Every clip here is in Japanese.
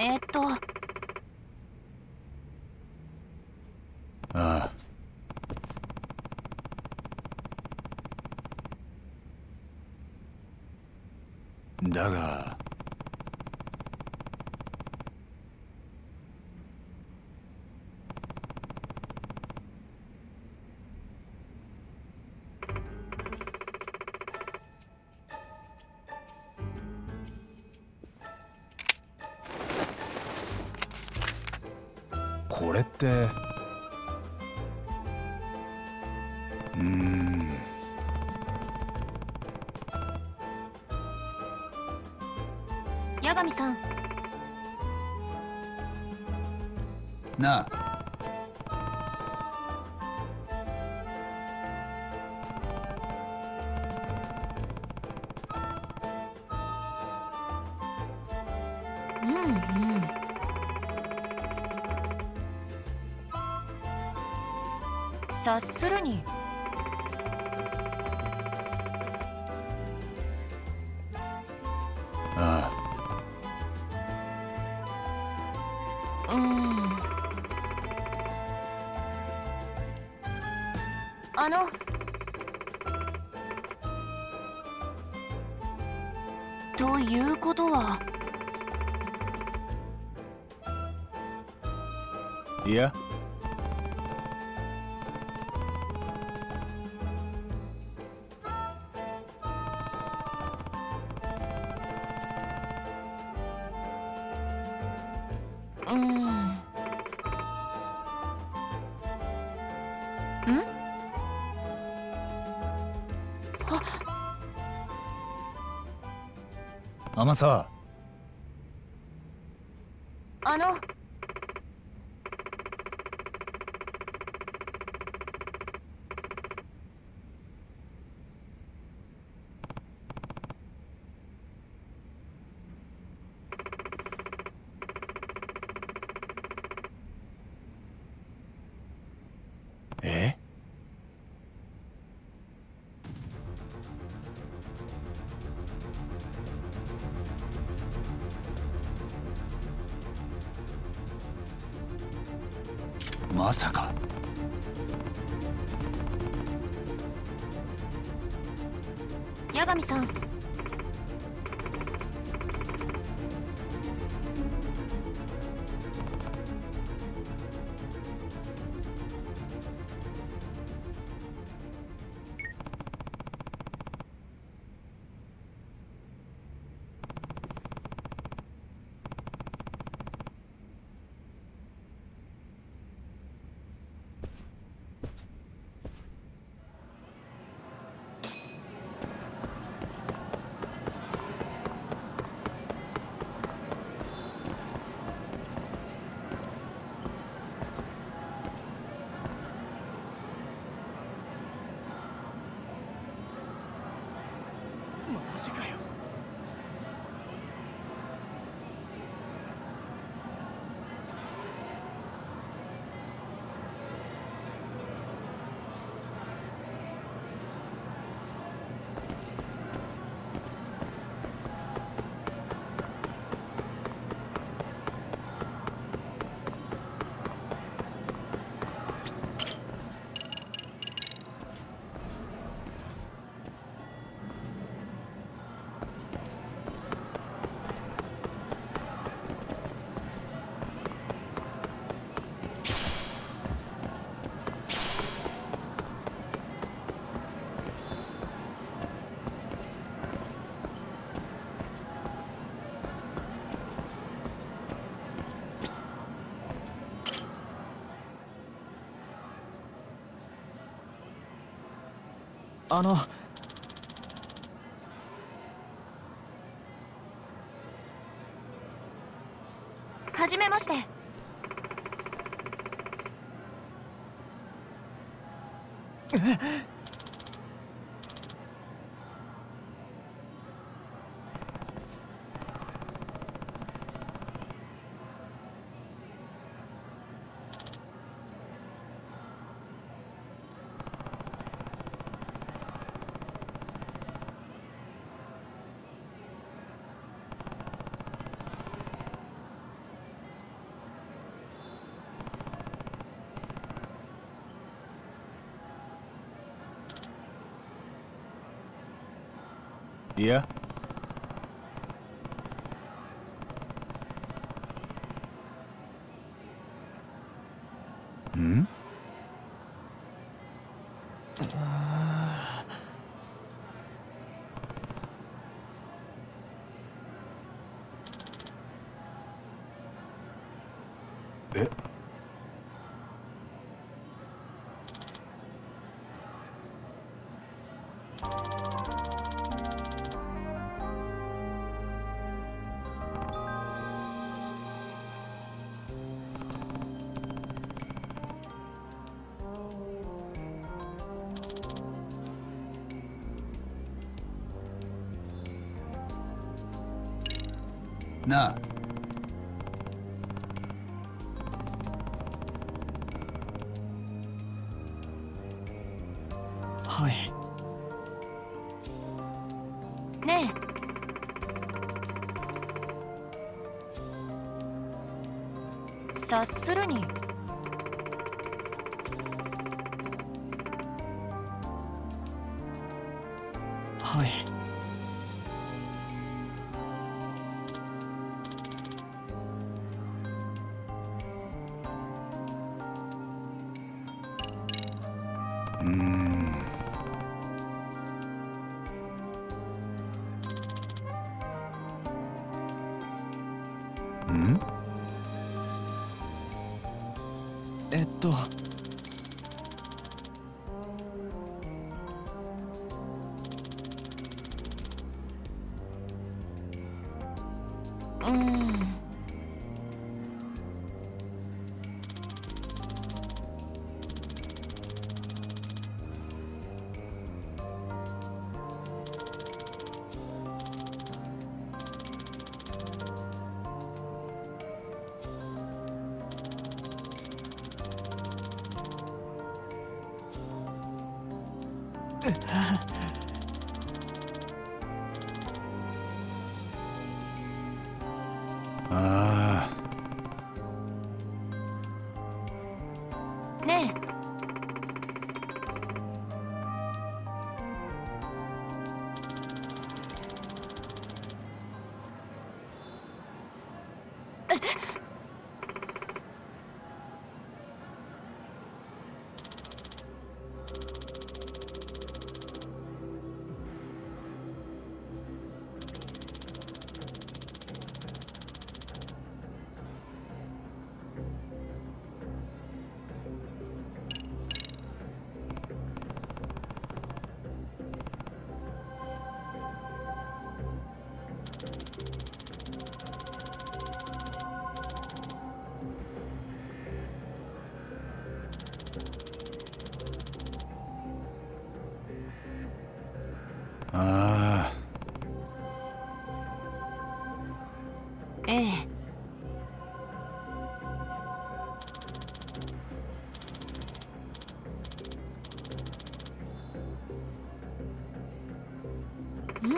えー、っと。ああ。だがって。うーん。八神さん。なあ察するに。あうん。あの。ということは？甘さあの。はじめまして。え？っんえなあ。はい。ねえ。察するに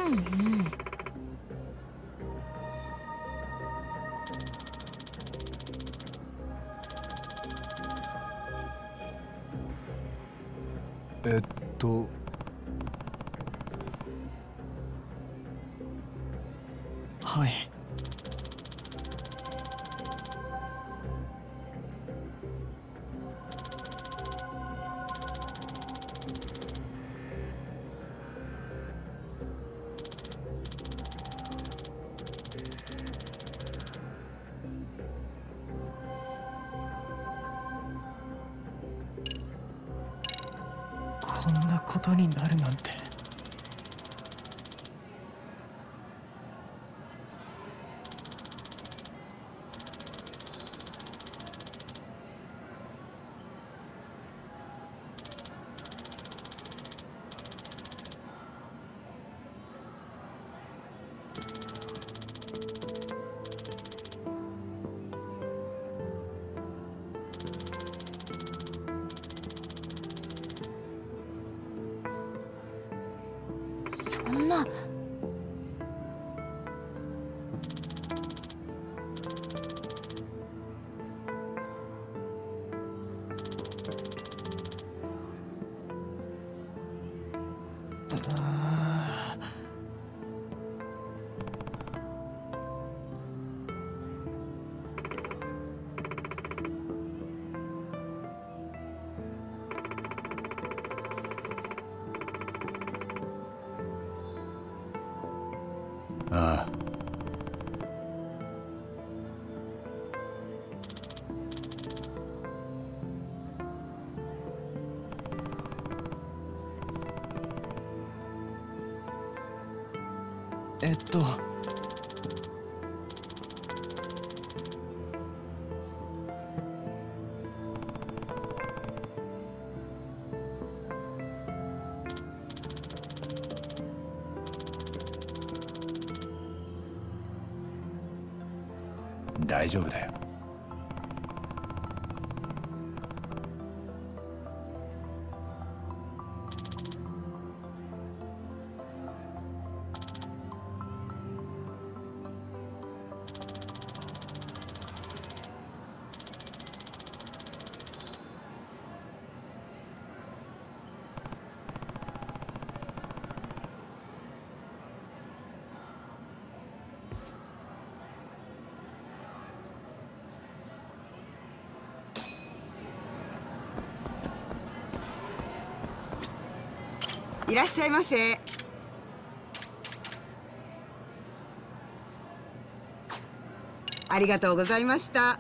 うんうん。えっとことになるなんて。と。大丈夫だよ。いらっしゃいませ。ありがとうございました。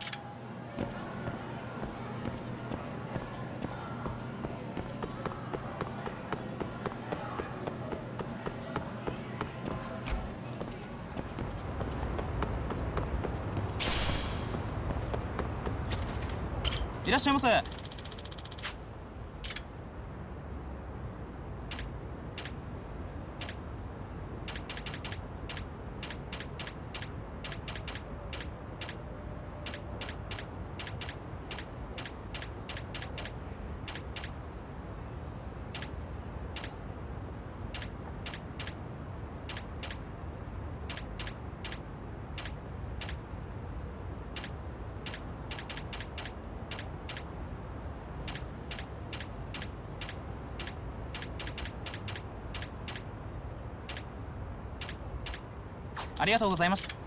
いらっしゃいませ。ありがとうございました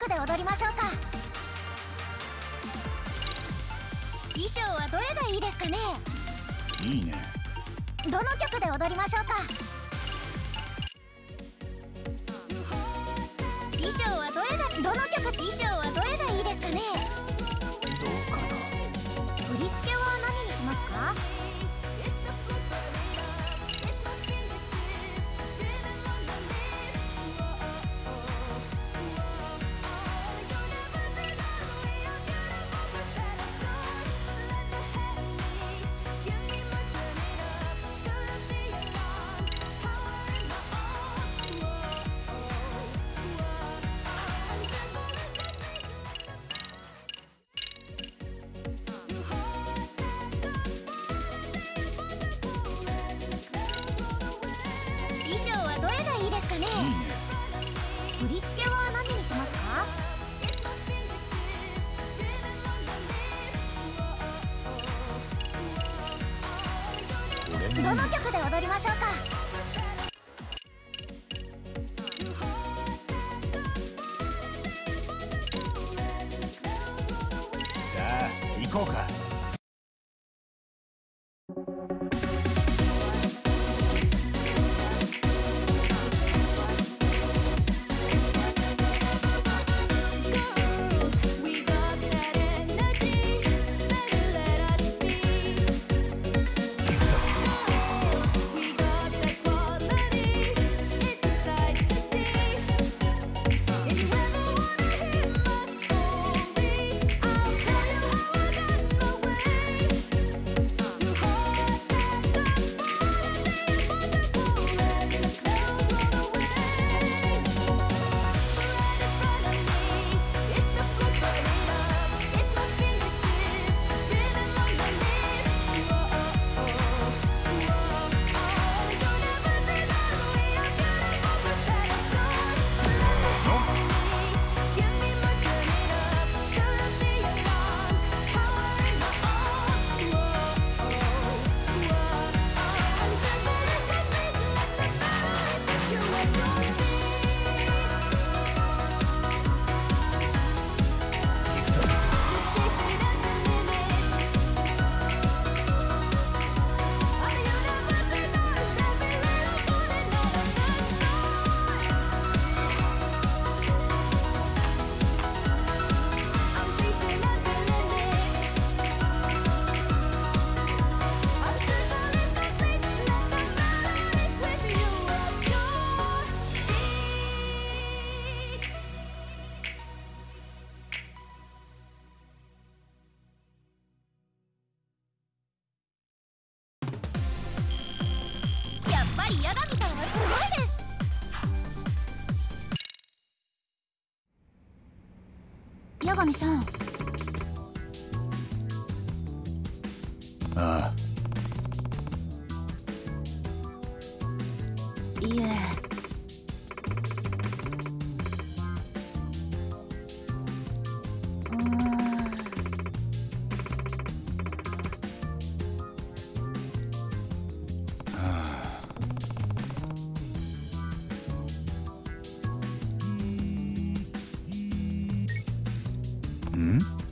どの曲で踊りましょうか。衣装はどれがいいですかね？いいね。どの曲で踊りましょうか？衣衣装はどれがどの曲？衣装う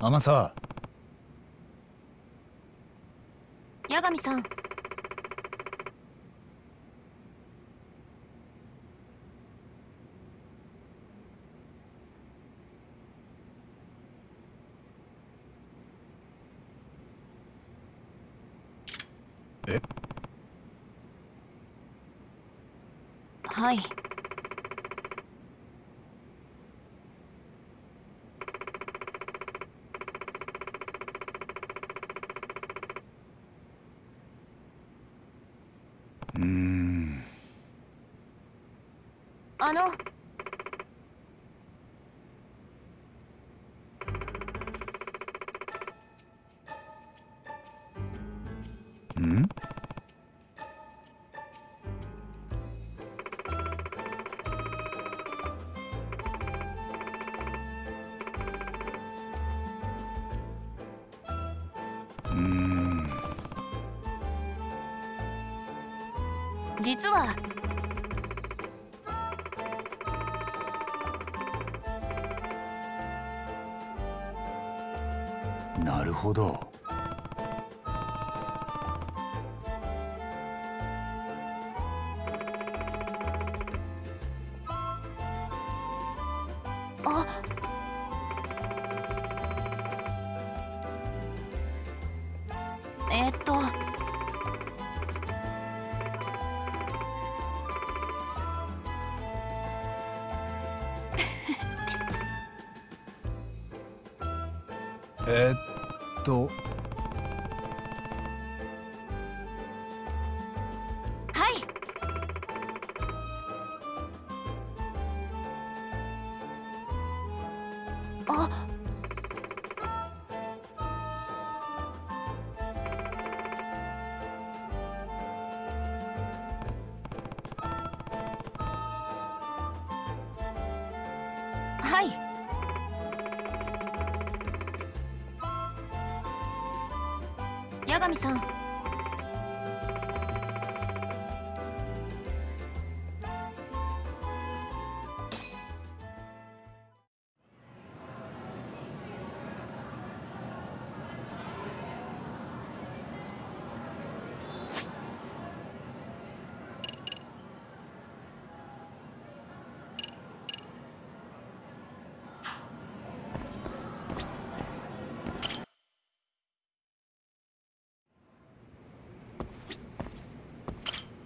天沢。八神さん。え？はいあのほど。あ。えーっ と神さん。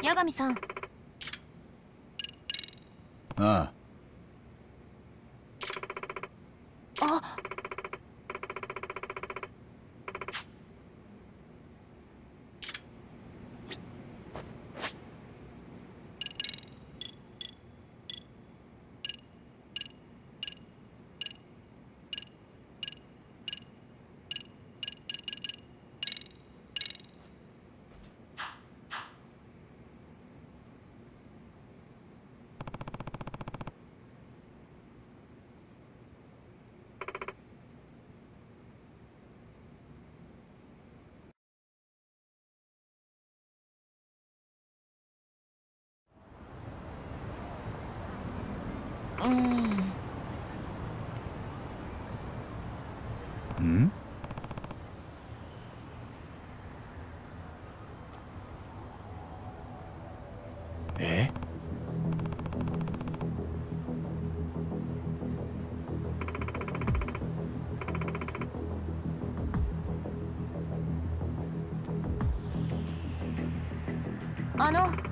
八神さん。ああ。あ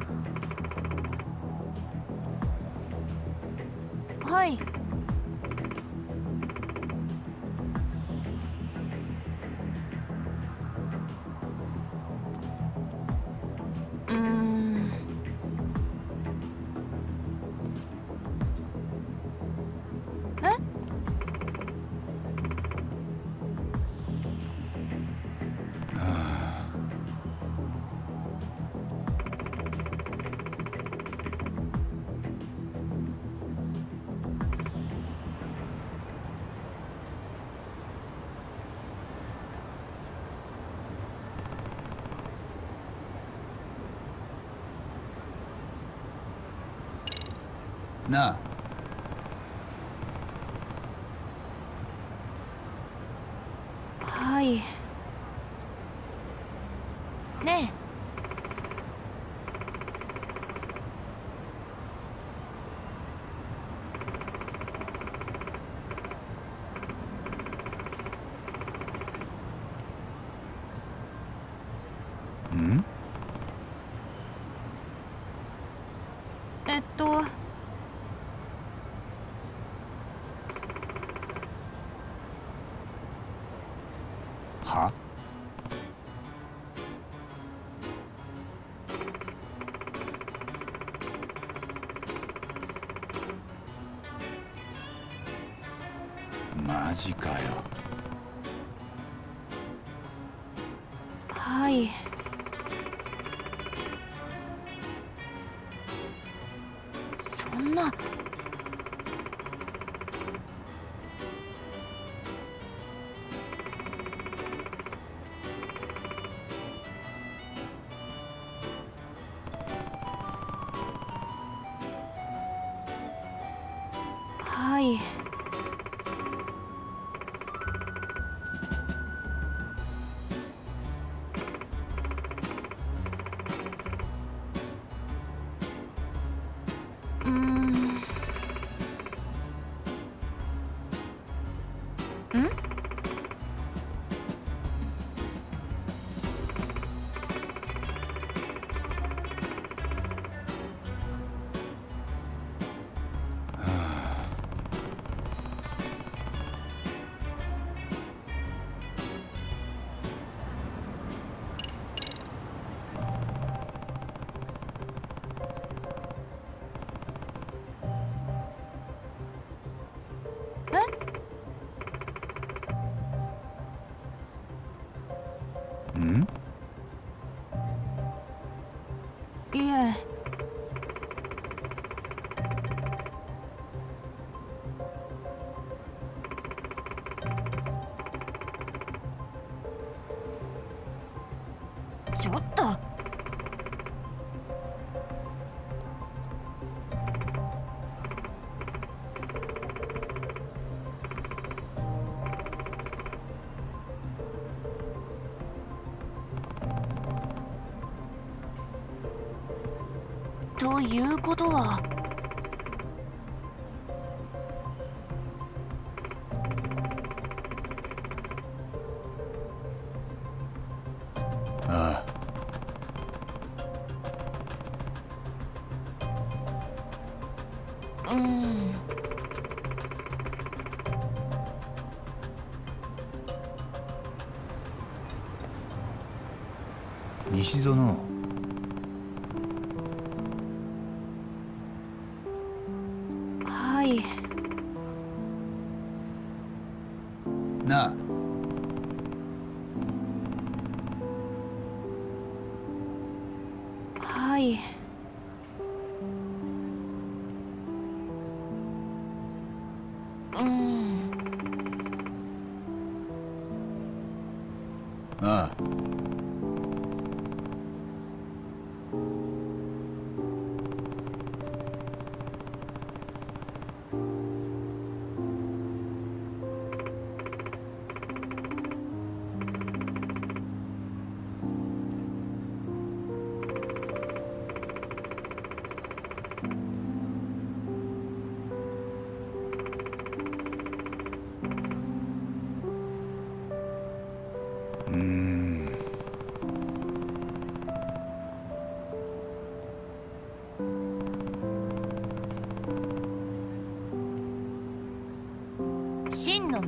那いうことは。ああ。うん。西園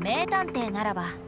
名探偵ならば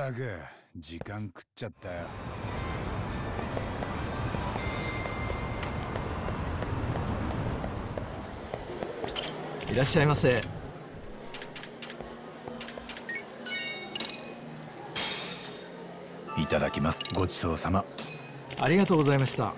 たく時間食っちゃったよ。いらっしゃいませ。いただきます。ごちそうさま。ありがとうございました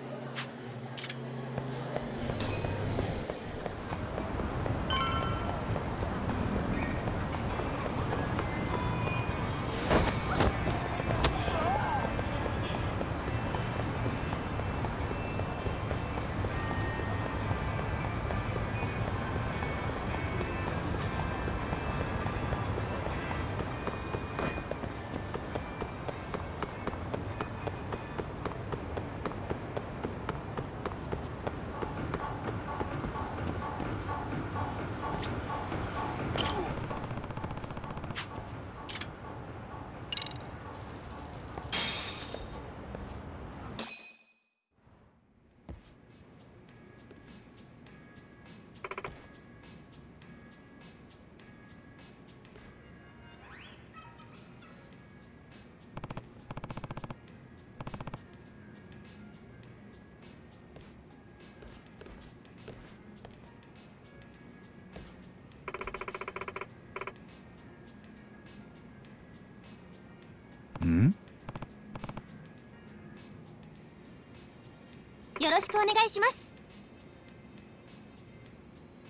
お願いします。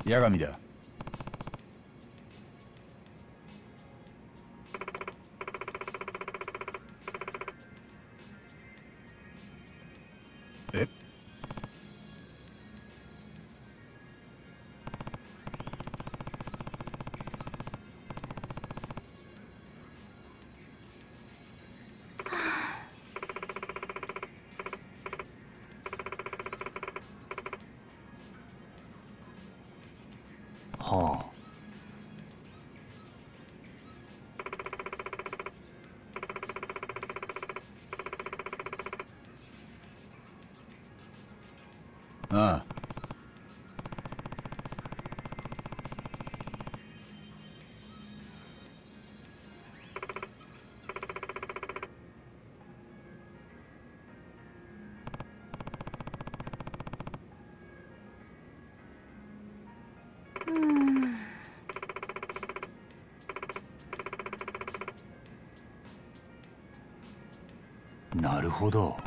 八神だ。るほど。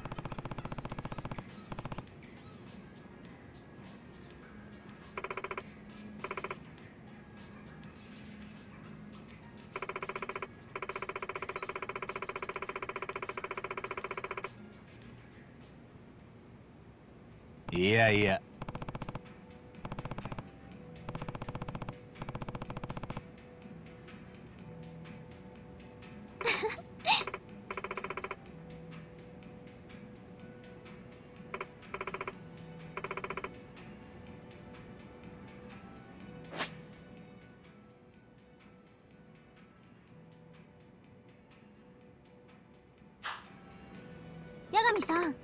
いやいや。さん。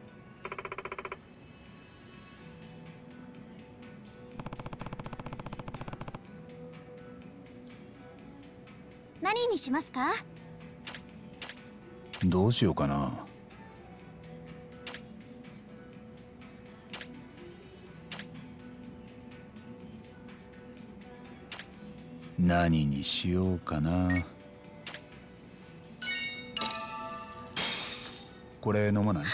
何にしますか？どうしようかな。何にしようかな。これ飲まない？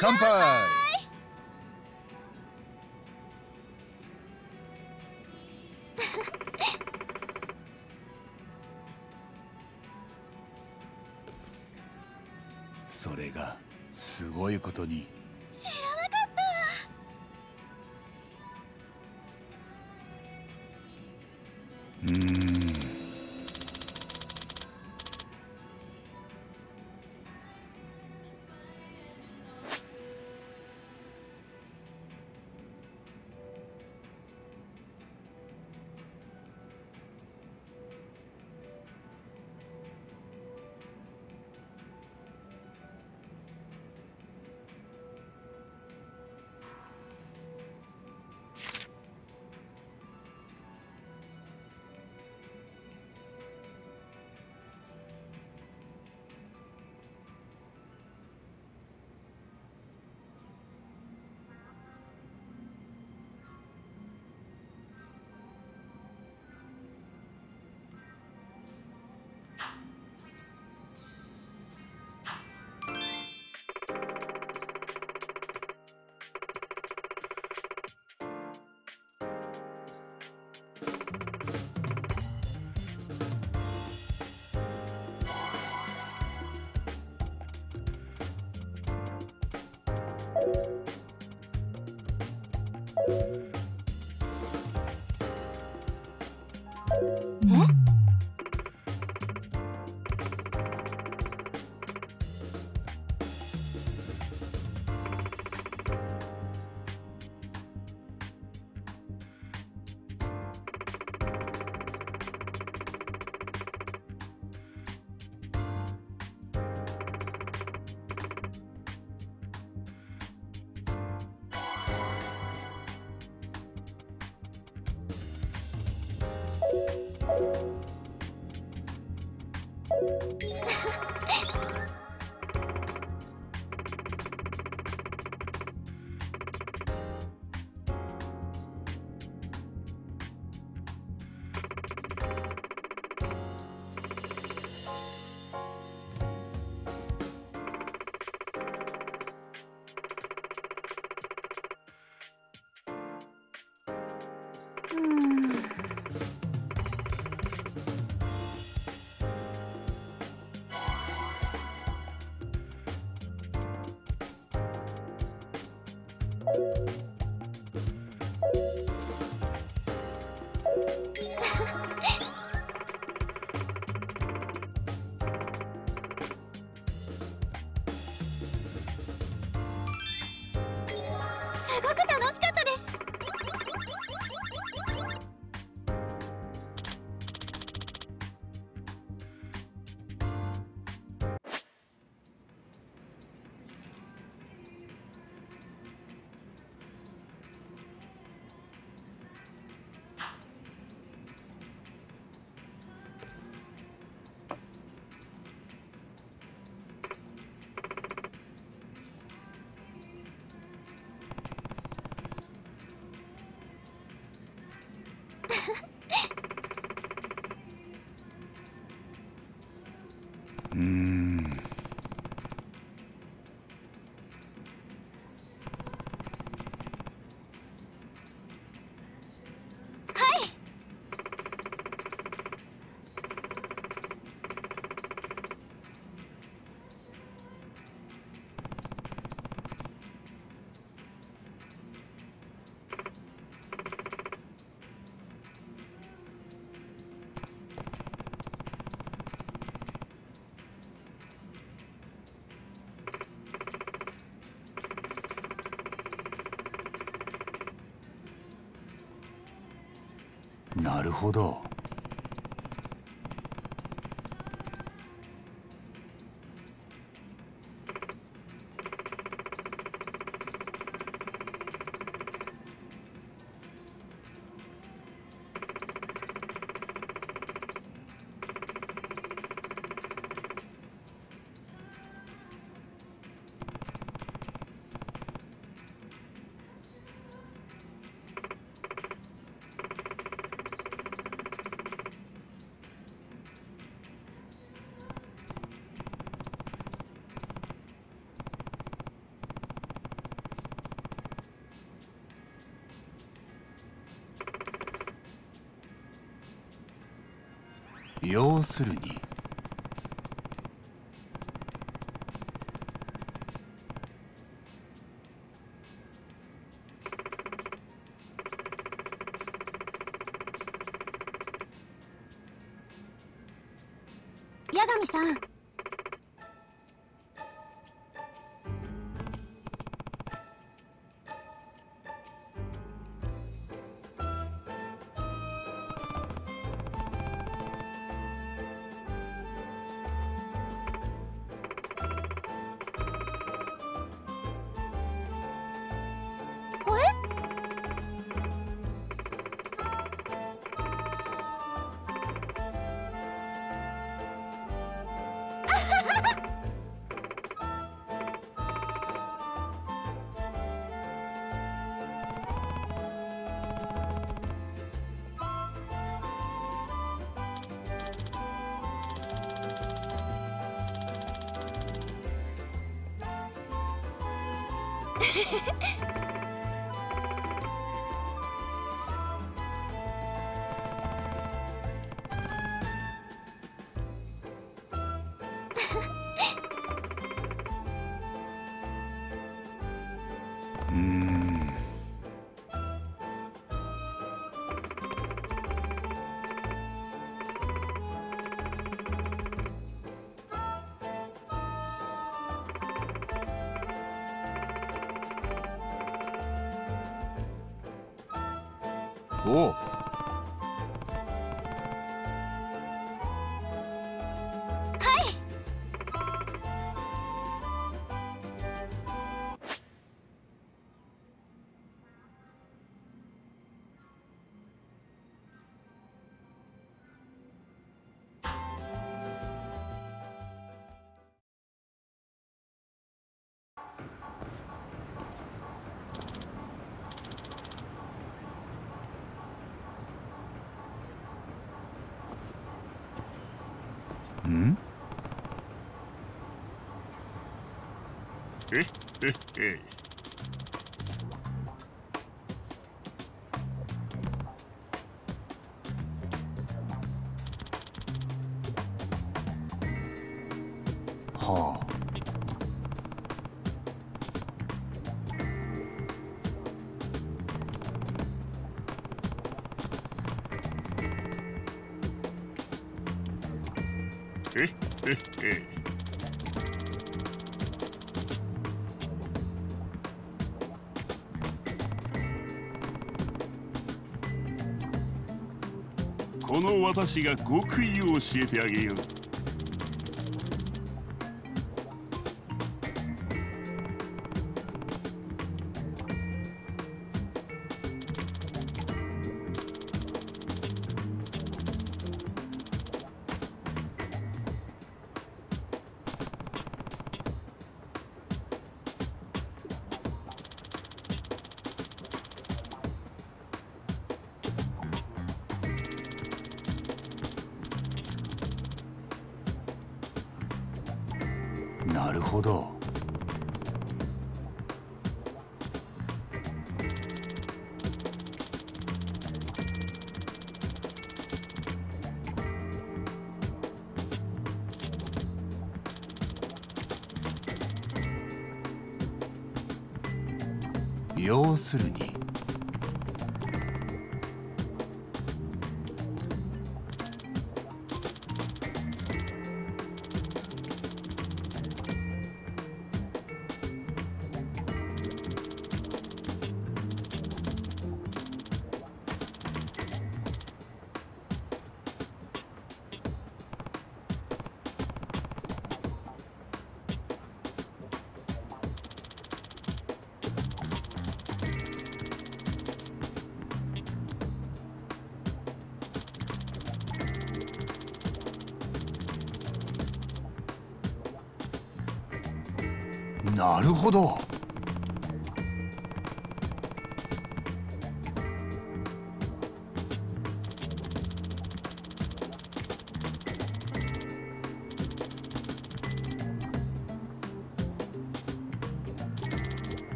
乾杯 それがすごいことに。Música Mm. なるほど。要するにおうえええ私が極意を教えてあげよう。要するにほど。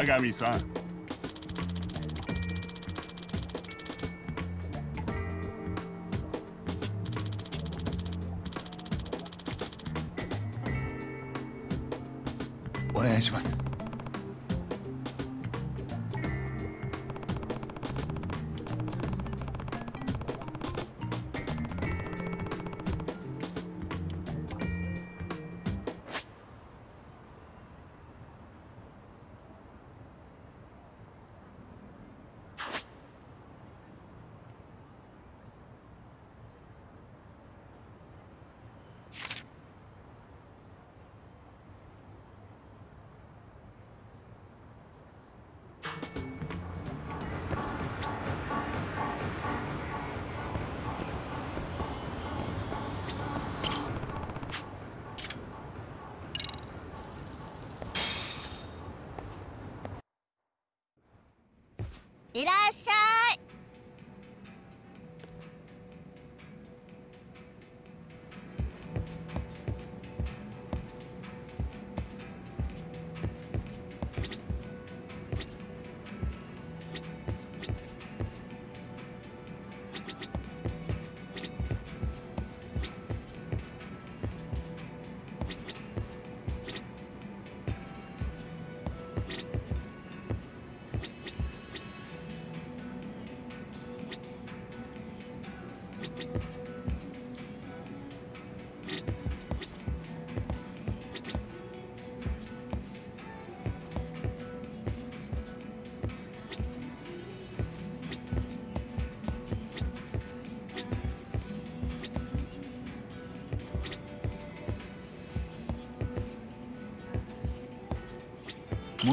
八神さん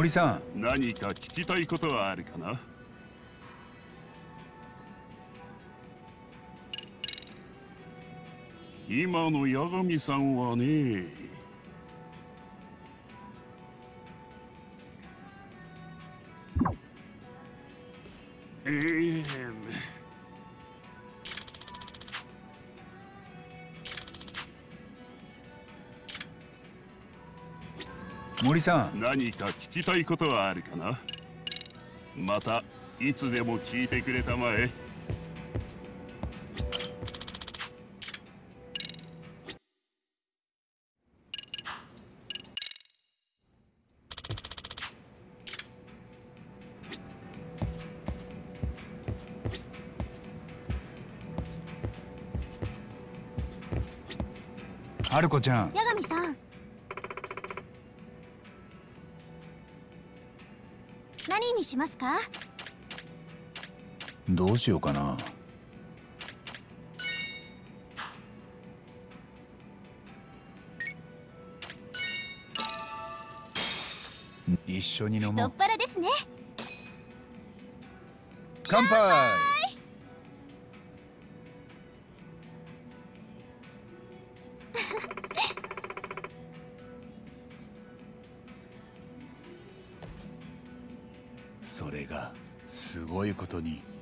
森さん。何か聞きたいことはあるかな？今の八神さんはね森さん。何か聞きたいことはあるかな？またいつでも聞いてくれたまえ。春子ちゃん。八神さんしますか？どうしようかな。一緒に飲もう。太っ腹ですね。乾杯ことに。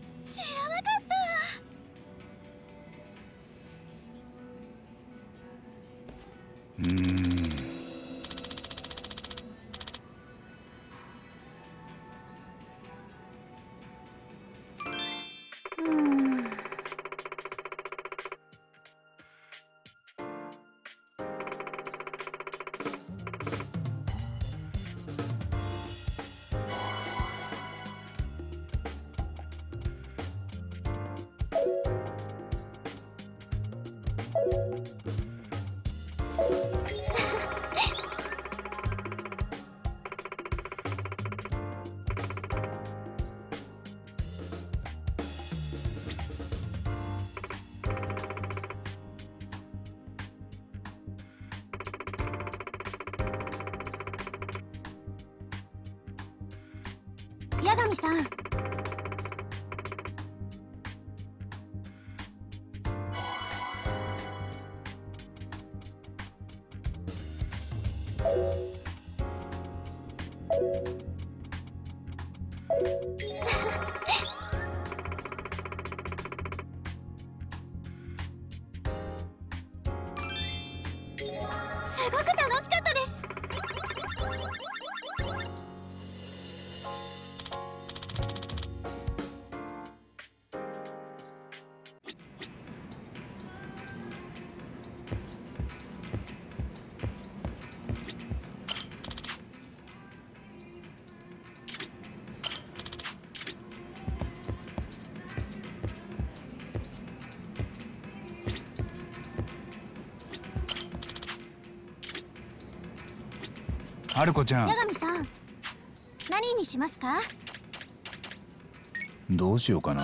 春子ちゃん。八神さん何にしますか？どうしようかな。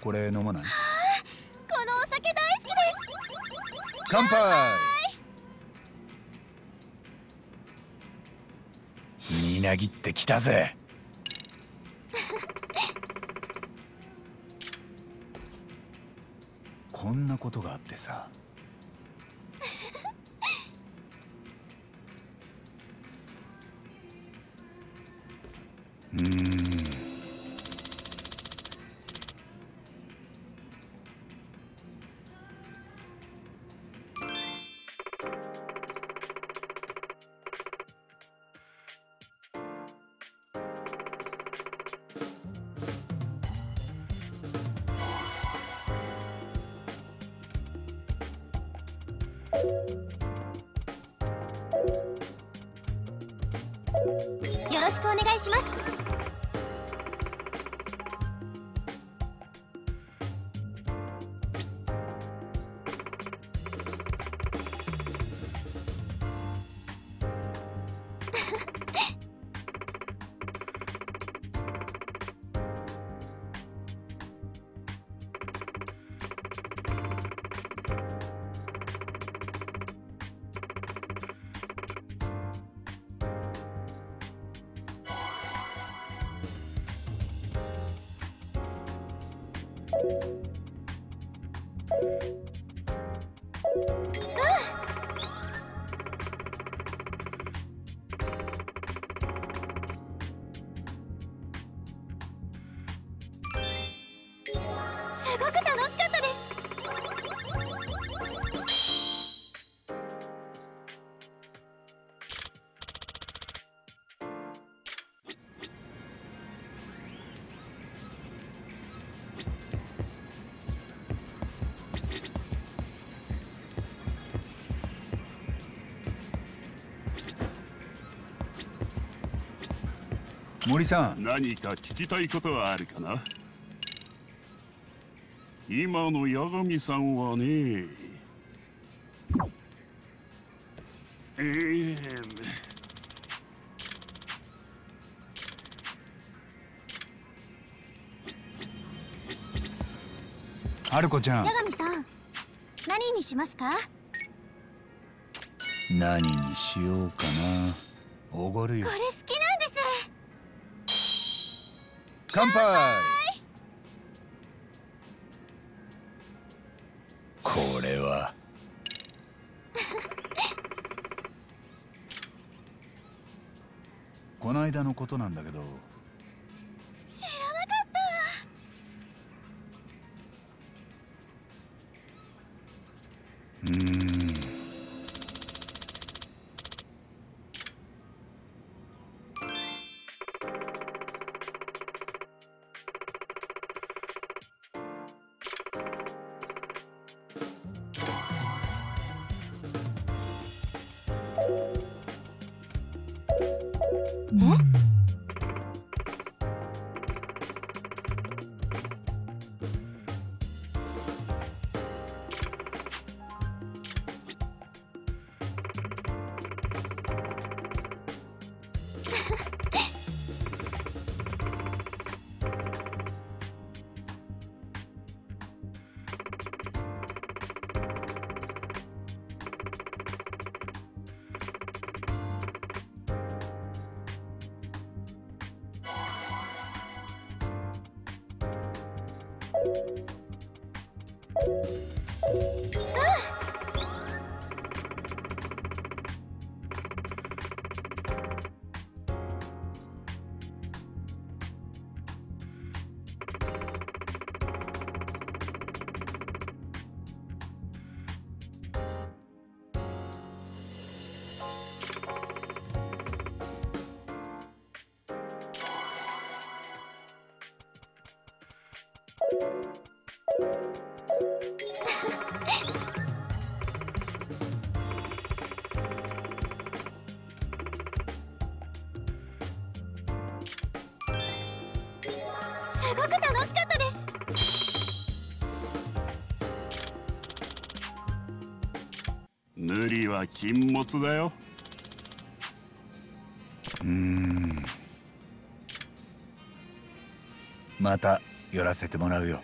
これ飲まない？このお酒大好きです。乾杯。みなぎってきたぜ。こんなことがあってさ森さん。何か聞きたいことはあるかな？今の八神さんはね。えー、春子ちゃん。八神さん何にしますか？何にしようかな。おごるよ。これ乾杯。これは。この間のことなんだけど無理は禁物だよ。うーん。また寄らせてもらうよ。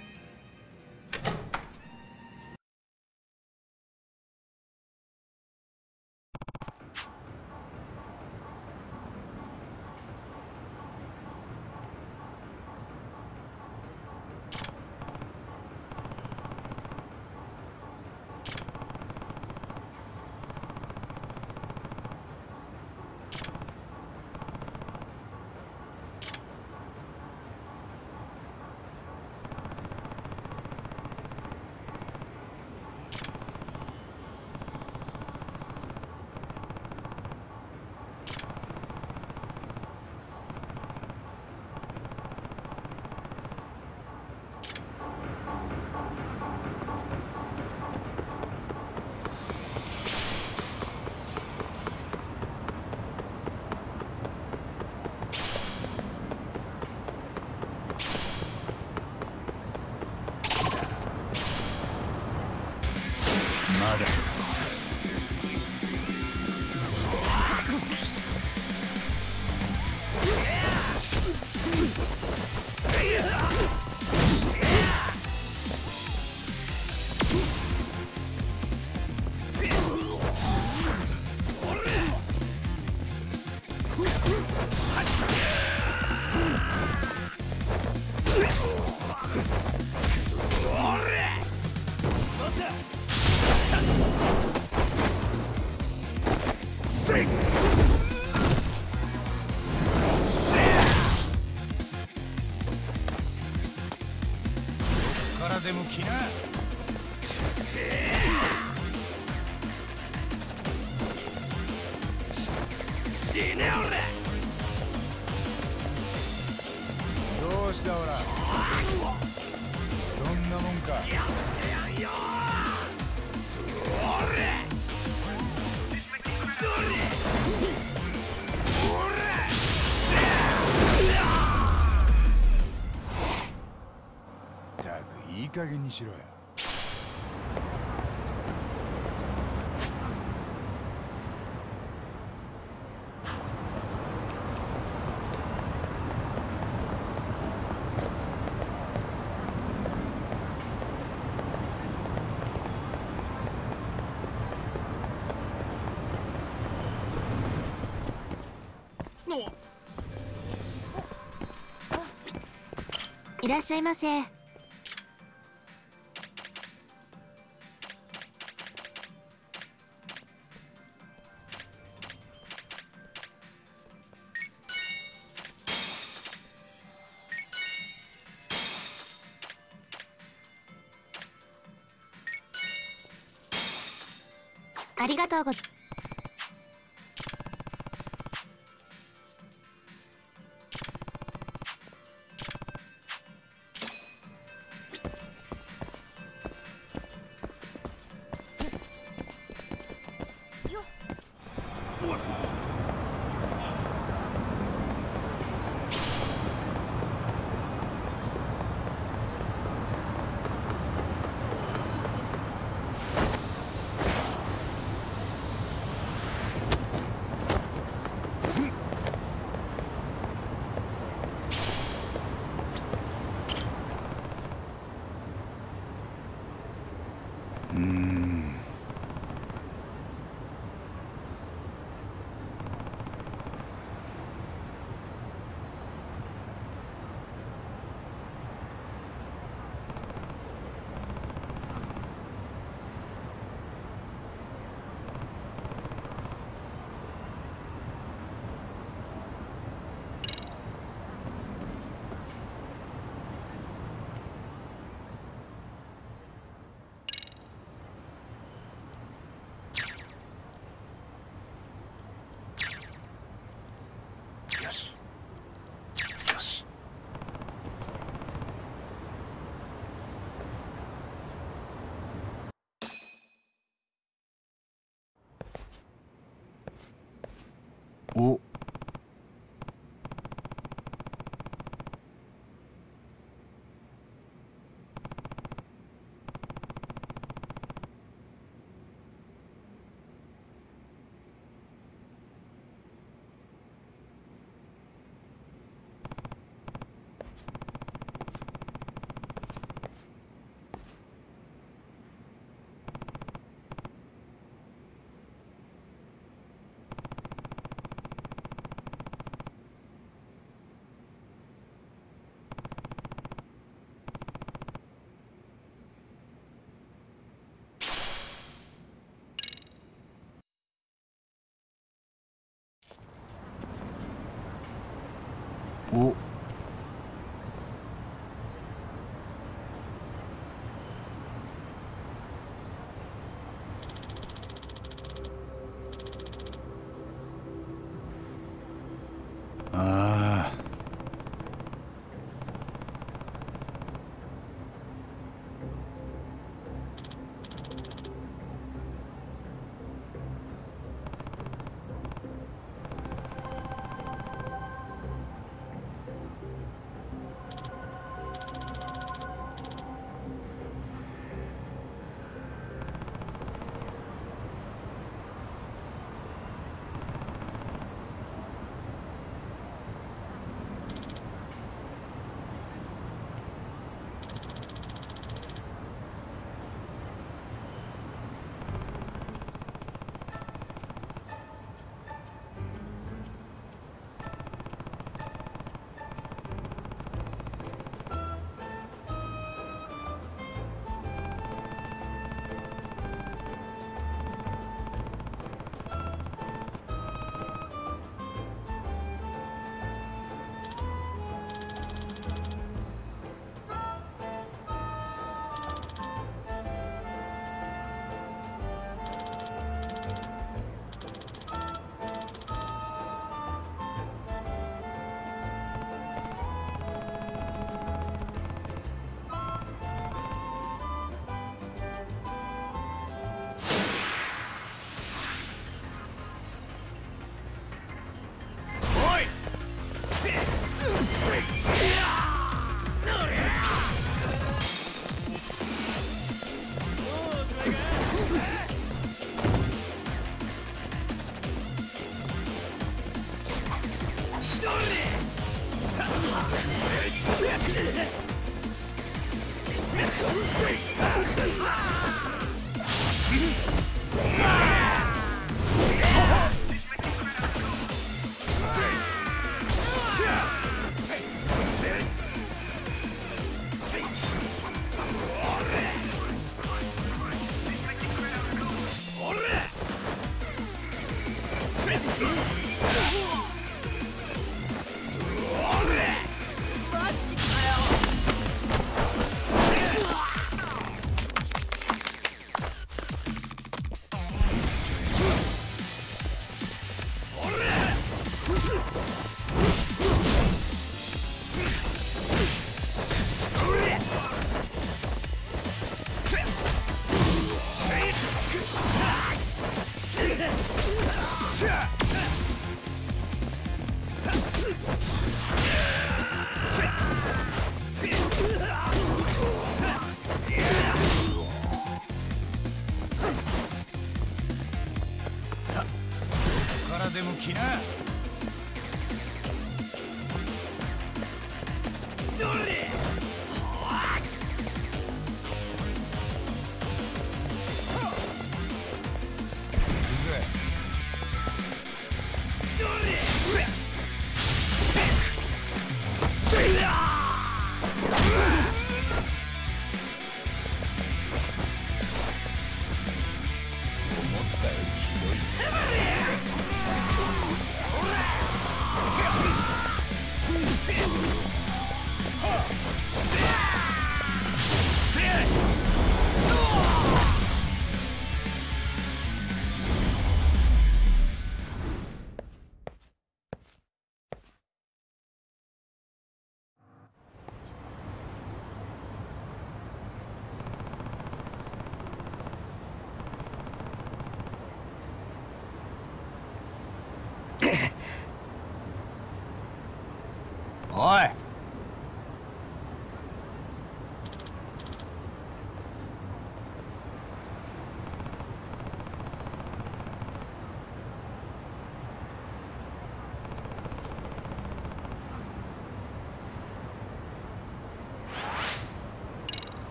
しろよいらっしゃいませ。がとうござおお。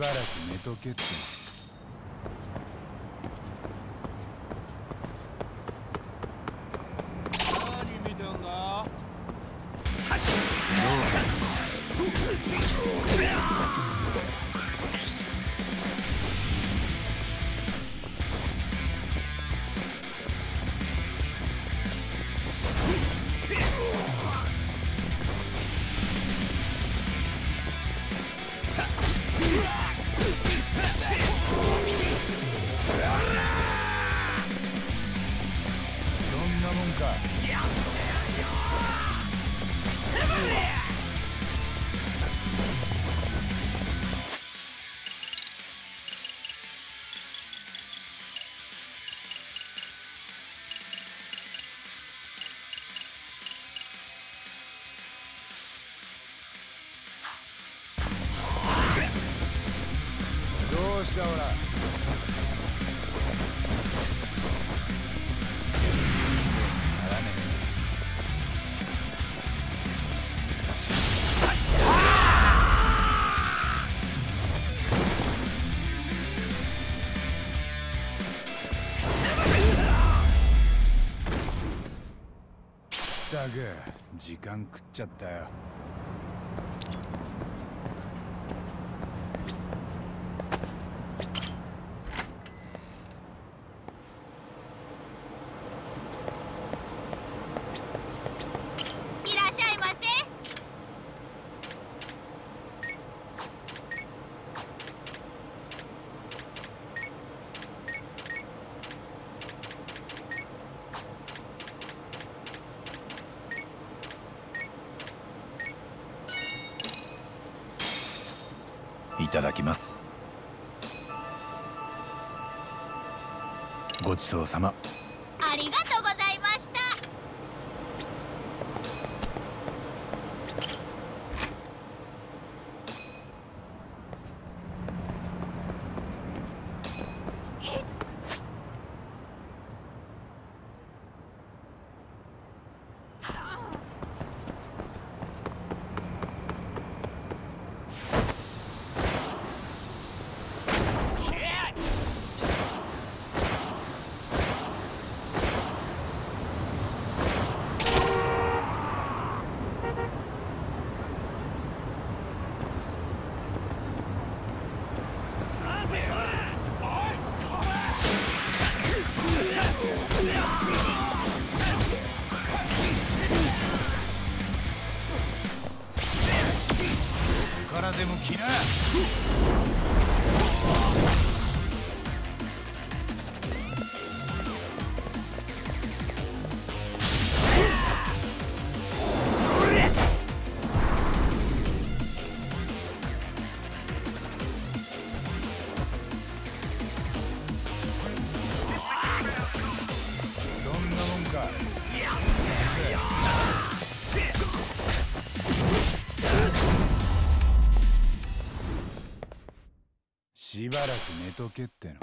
しばらく寝とけって。時間食っちゃったよいらっしゃいませいただきます。ごちそうさま。しばらく寝とけっての。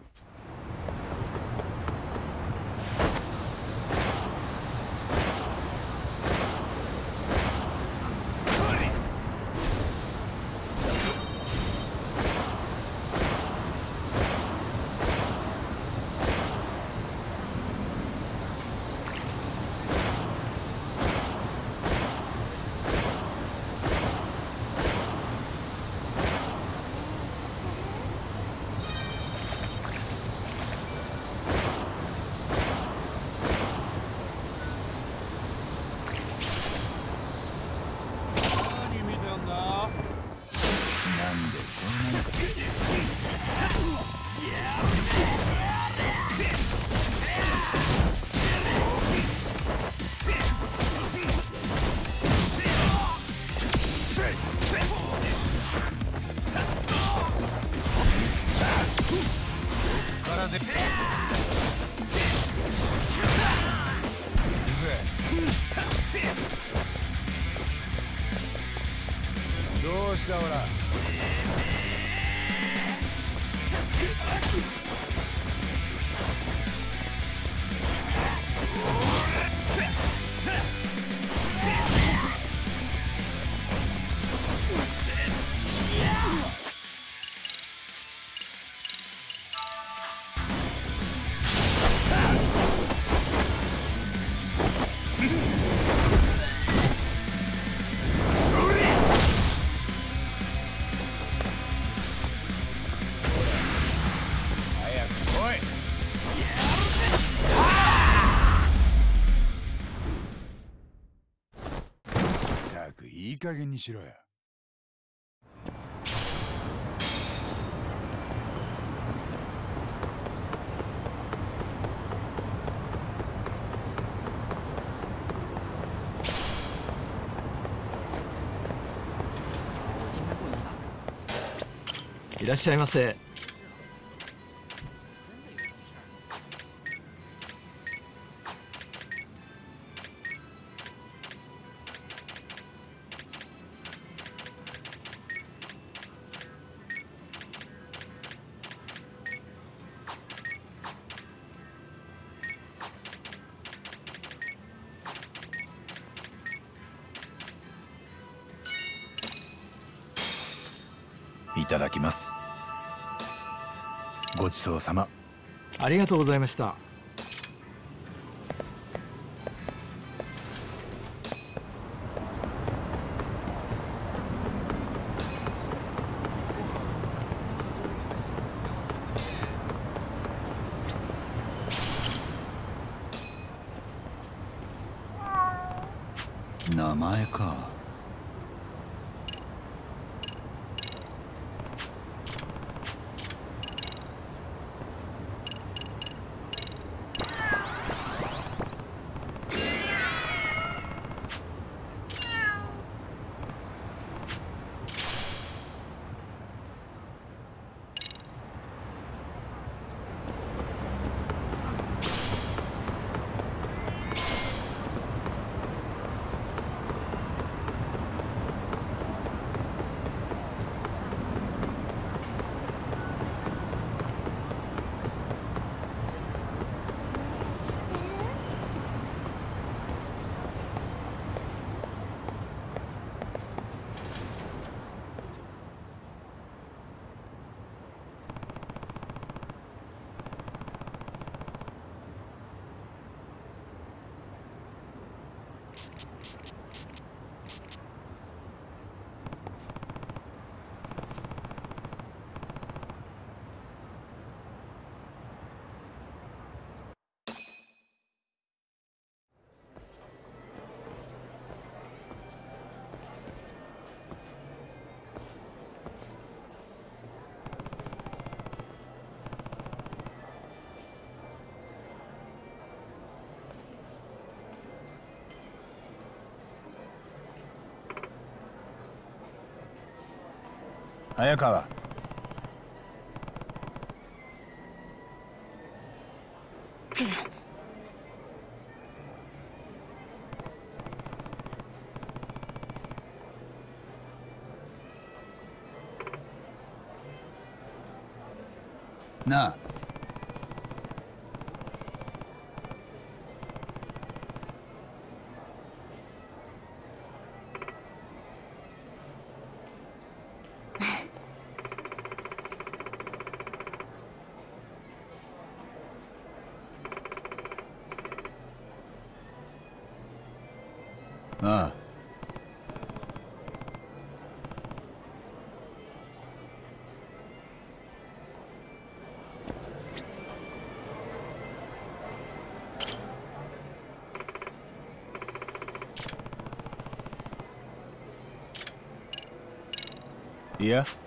加減にしろよいらっしゃいませ。そうさまありがとうございました。早川。なあ。い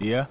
い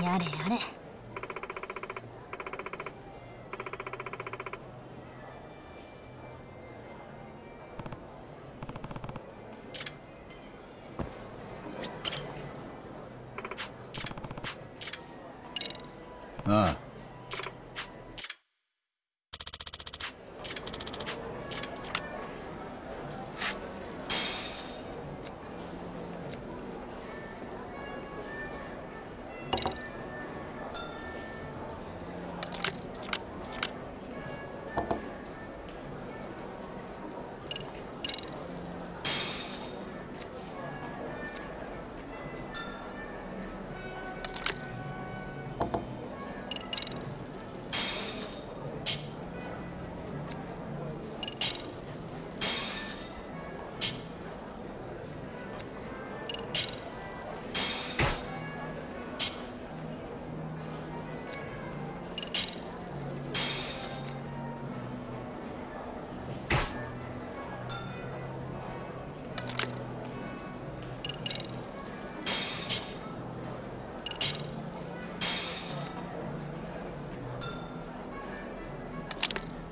やれやれ。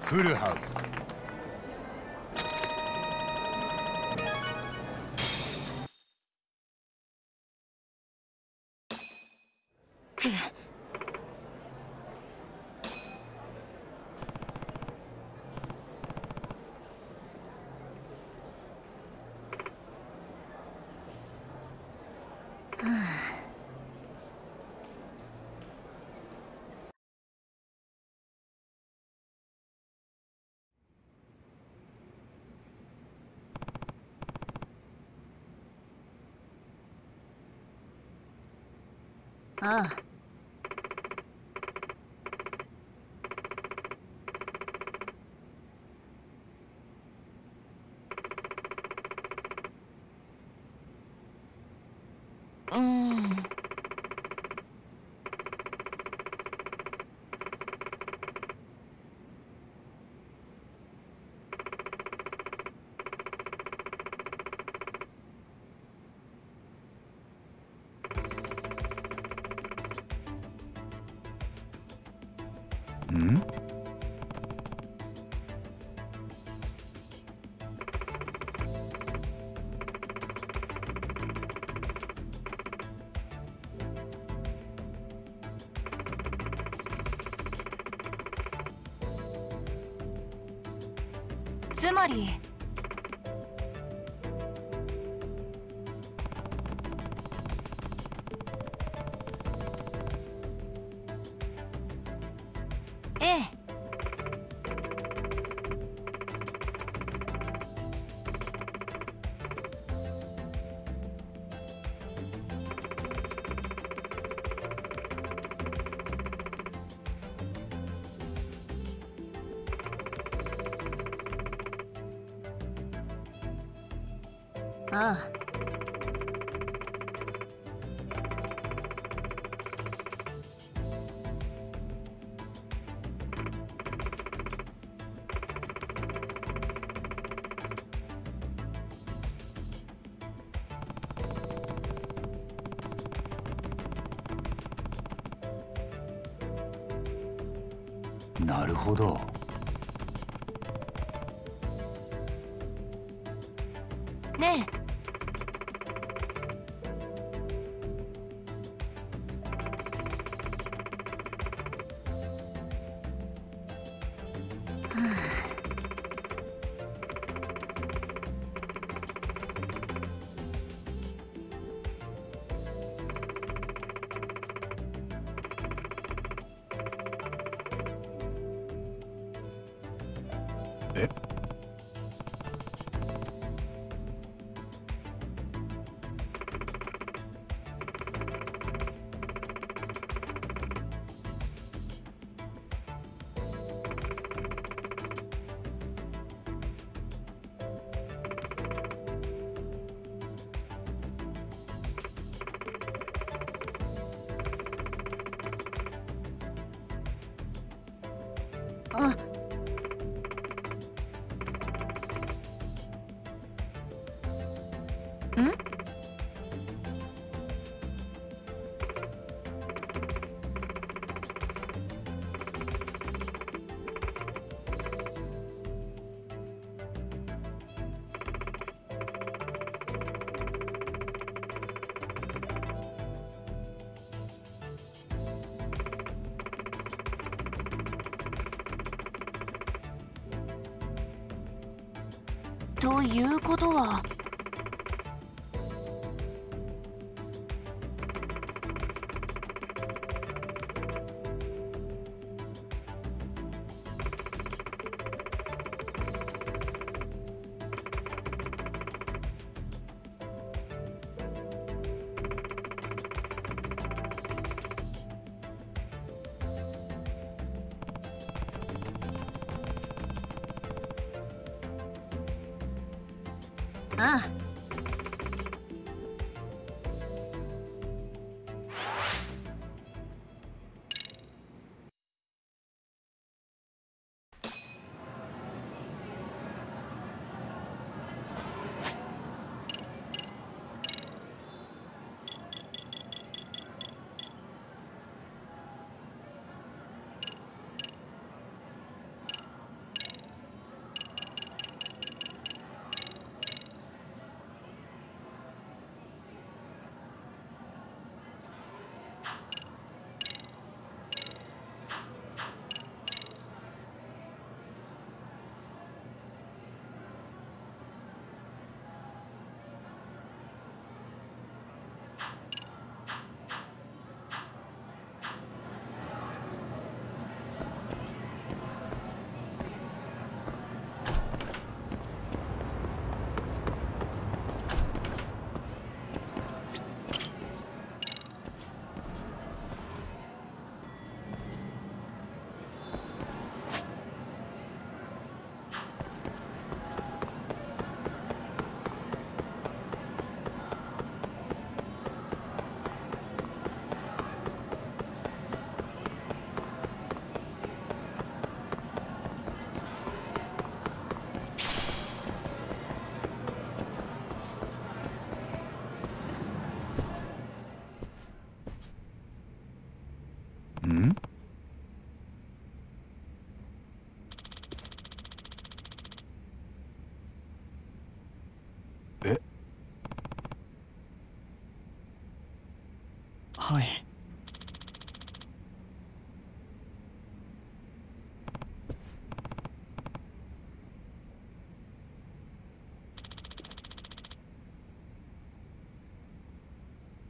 Full House. ああうん。ん。つまりああなるほど。ということは。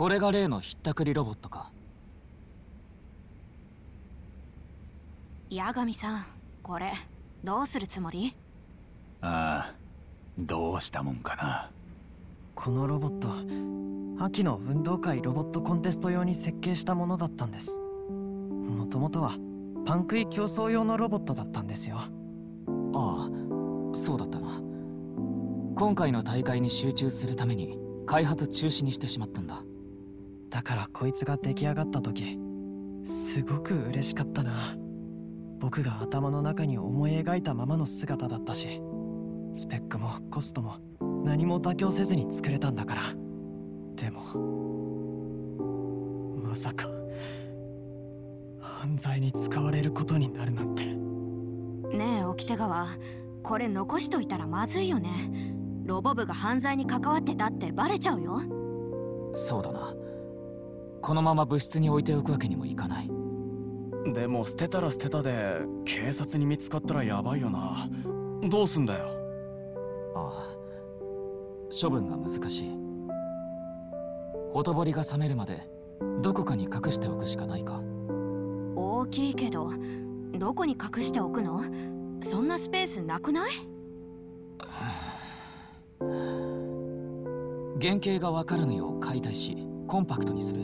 これが例のひったくりロボットか。八神さんこれどうするつもり？ああどうしたもんかな。このロボット秋の運動会ロボットコンテスト用に設計したものだったんです。もともとはパン食い競争用のロボットだったんですよ。ああそうだったな。今回の大会に集中するために開発中止にしてしまったんだだからこいつが出来上がった時すごく嬉しかったな。僕が頭の中に思い描いたままの姿だったしスペックもコストも何も妥協せずに作れたんだから。でもまさか犯罪に使われることになるなんて。ねえ沖手川これ残しといたらまずいよね。ロボ部が犯罪に関わってたってバレちゃうよ。そうだなこのまま部室に置いておくわけにもいかない。でも捨てたら捨てたで警察に見つかったらヤバいよな。どうすんだよ。ああ。処分が難しい。ほとぼりが冷めるまでどこかに隠しておくしかないか。大きいけどどこに隠しておくの？そんなスペースなくない？原型がわかるのよう解体しコンパクトにする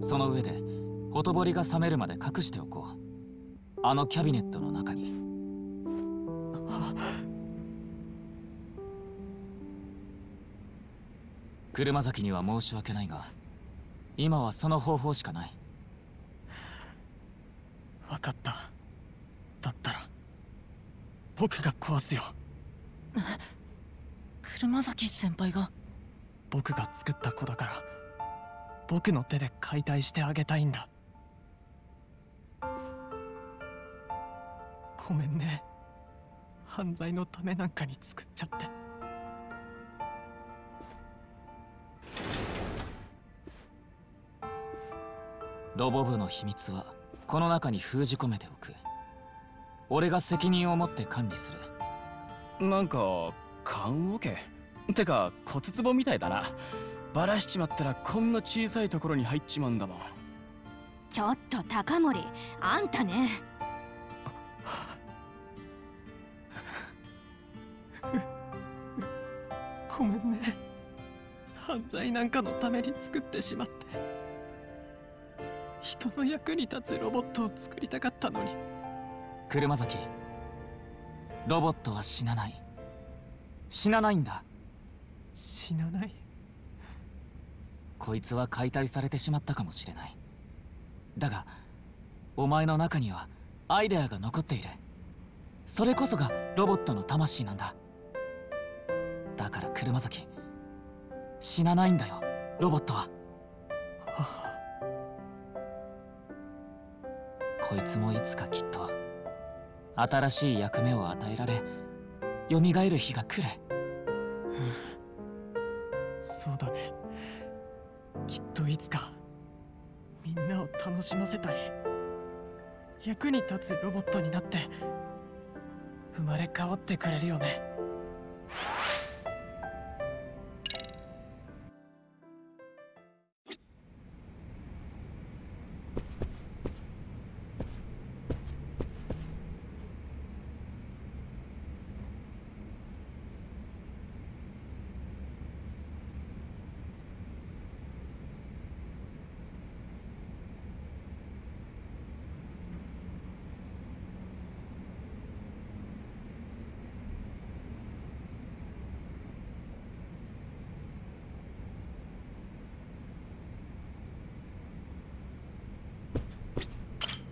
その上でほとぼりが冷めるまで隠しておこう。あのキャビネットの中に。車崎には申し訳ないが今はその方法しかない。分かった。だったら僕が壊すよ。車崎先輩が？僕が作った子だから僕の手で解体してあげたいんだ。ごめんね。犯罪のためなんかに作っちゃって。ロボ部の秘密はこの中に封じ込めておく。俺が責任を持って管理する。なんか棺桶てか骨壺みたいだなバラしちまったらこんな小さいところに入っちまうんだもん。ちょっと高森あんたね。ごめんね。犯罪なんかのために作ってしまって。人の役に立つロボットを作りたかったのに。車崎ロボットは死なない。死なないんだ。死なないこいつは解体されてしまったかもしれない。だがお前の中にはアイデアが残っている。それこそがロボットの魂なんだ。だから車崎死なないんだよロボットは。こいつもいつかきっと新しい役目を与えられ蘇る日が来る。そうだね。きっといつかみんなを楽しませたり役に立つロボットになって生まれ変わってくれるよね。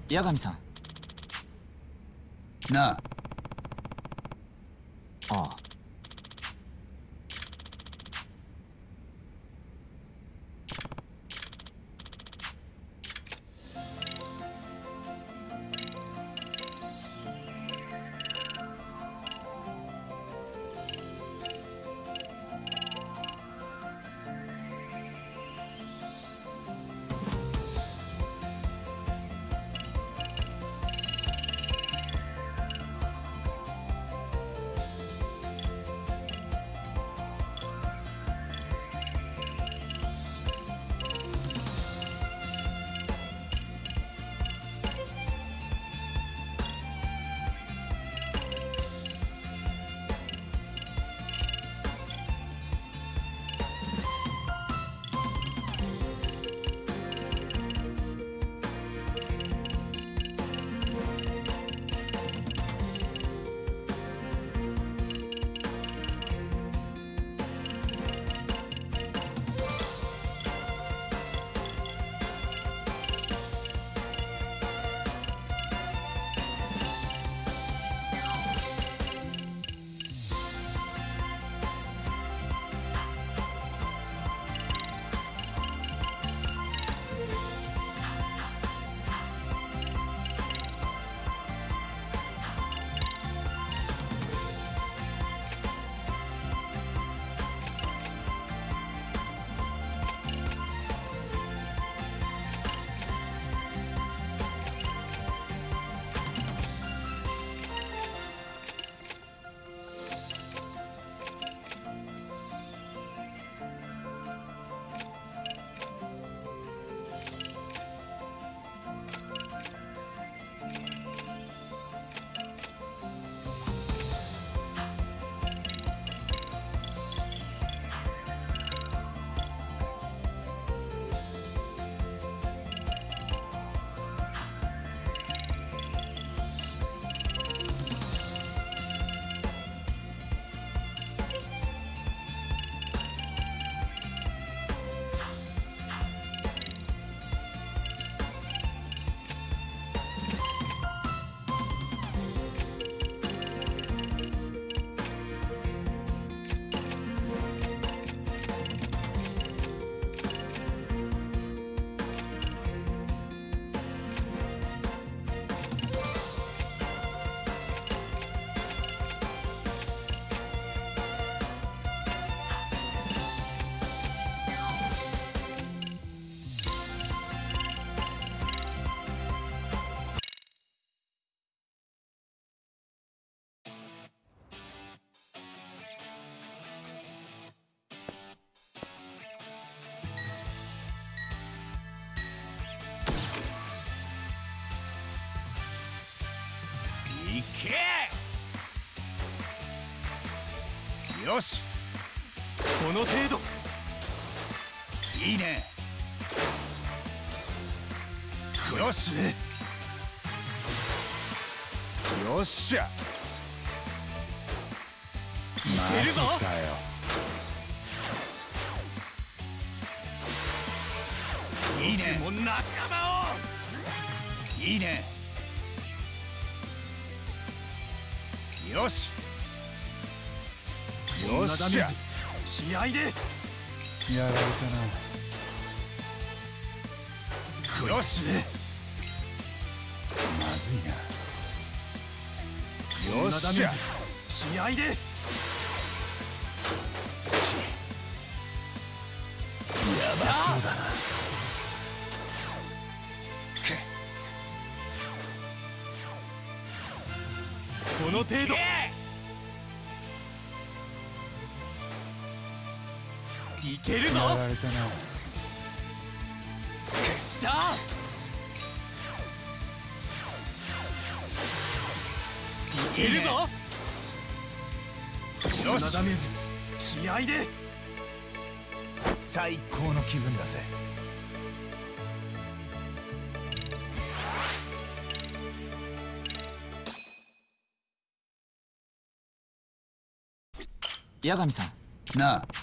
八神さん。なあ。よし。この程度。いいね。よし。よっしゃ。いけるぞ。いいねもう仲間いいね。よし。をよっしゃ。気合で。やられたな。よし。まずいな。よっしゃ。や気合で。ばそうだな。この程度いけるぞ。やられたな。しゃあいけるぞ。よし。なダメージ。気合で。最高の気分だぜ。八神さん。なああ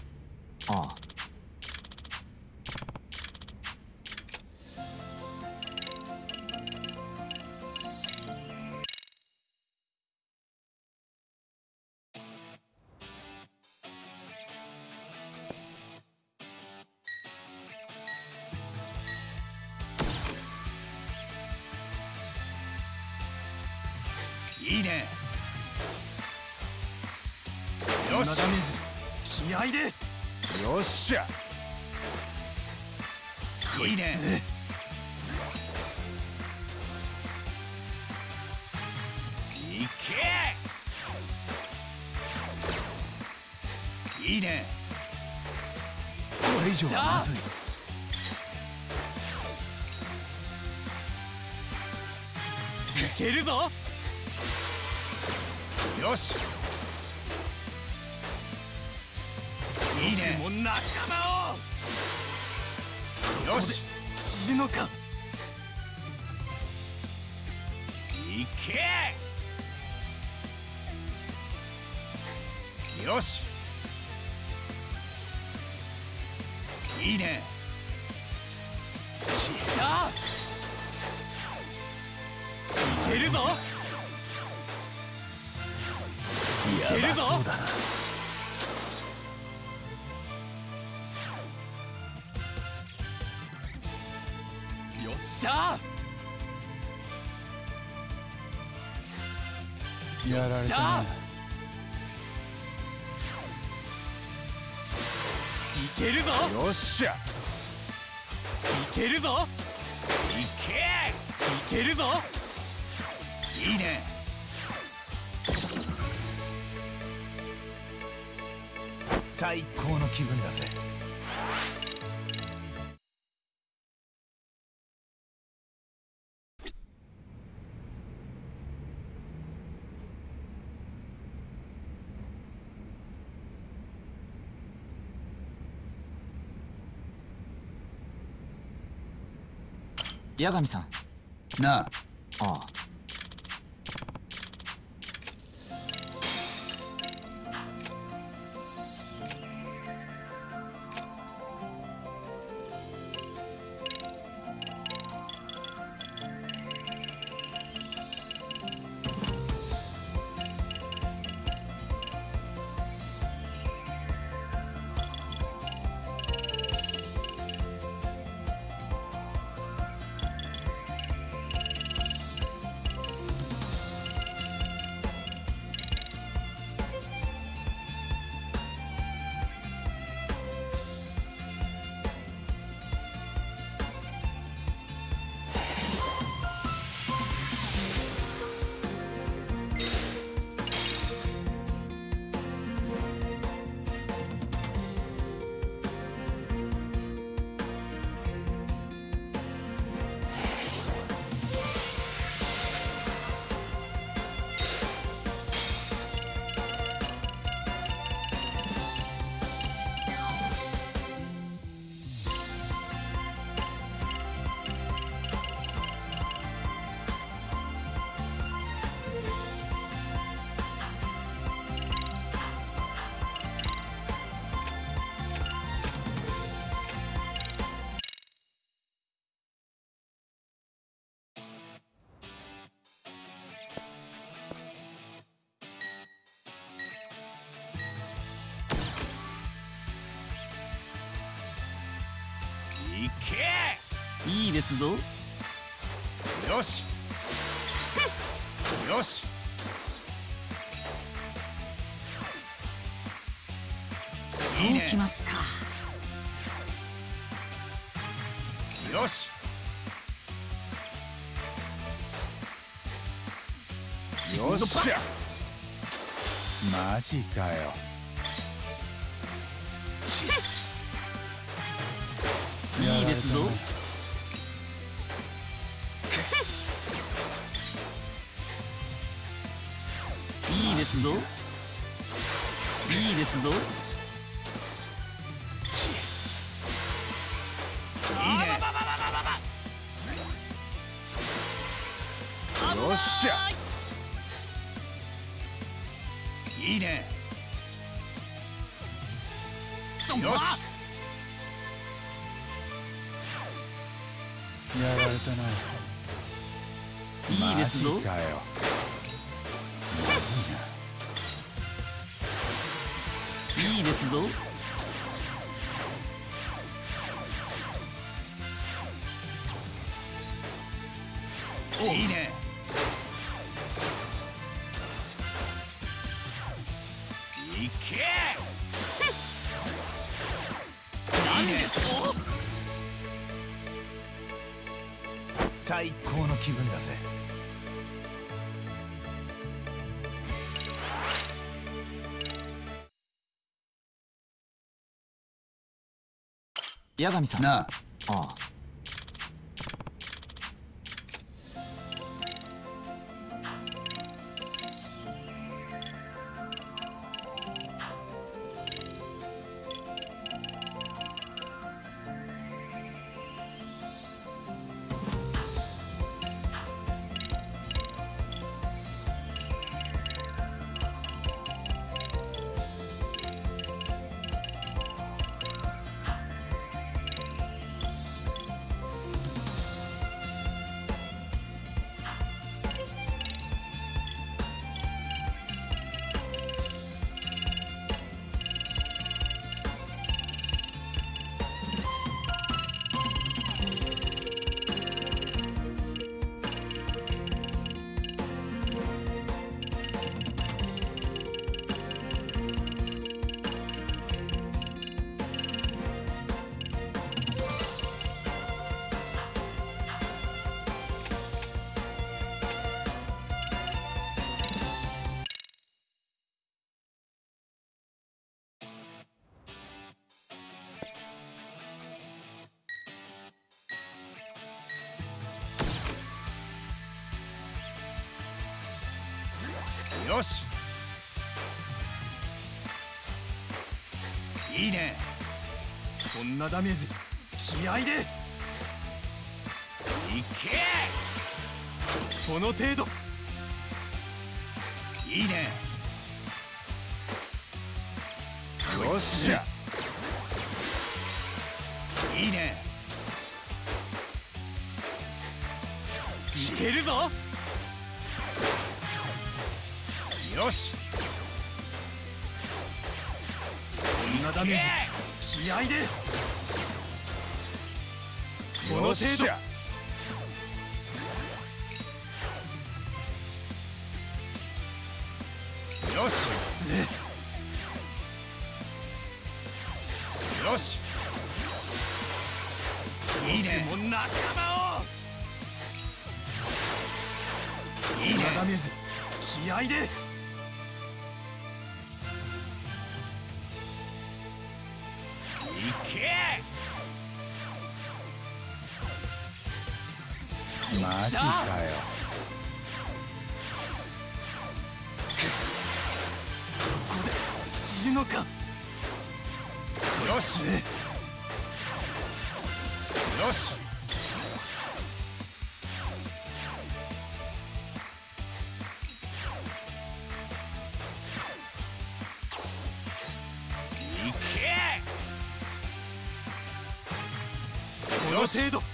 やられたない。けるぞ。よっしゃ。いけるぞ。いいけるぞ。けいいね。最高の気分だぜ八神さん。なあ。ああいけ。いいですぞ。よし。よし。そうきますか。よし。よっしゃ。マジかよすぞ いいですぞ。いいですぞ。いいね。よっしゃ。いいね。よしぞいいですぞ八神さんなああんなダメージ気合で。いけ。その程度。いいね。よっしゃ。程度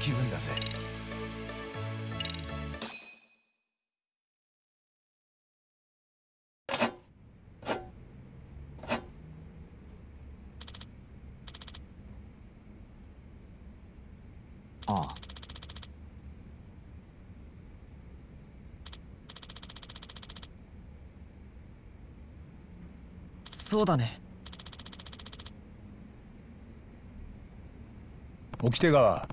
気分だぜ。ああ。そうだね。掟川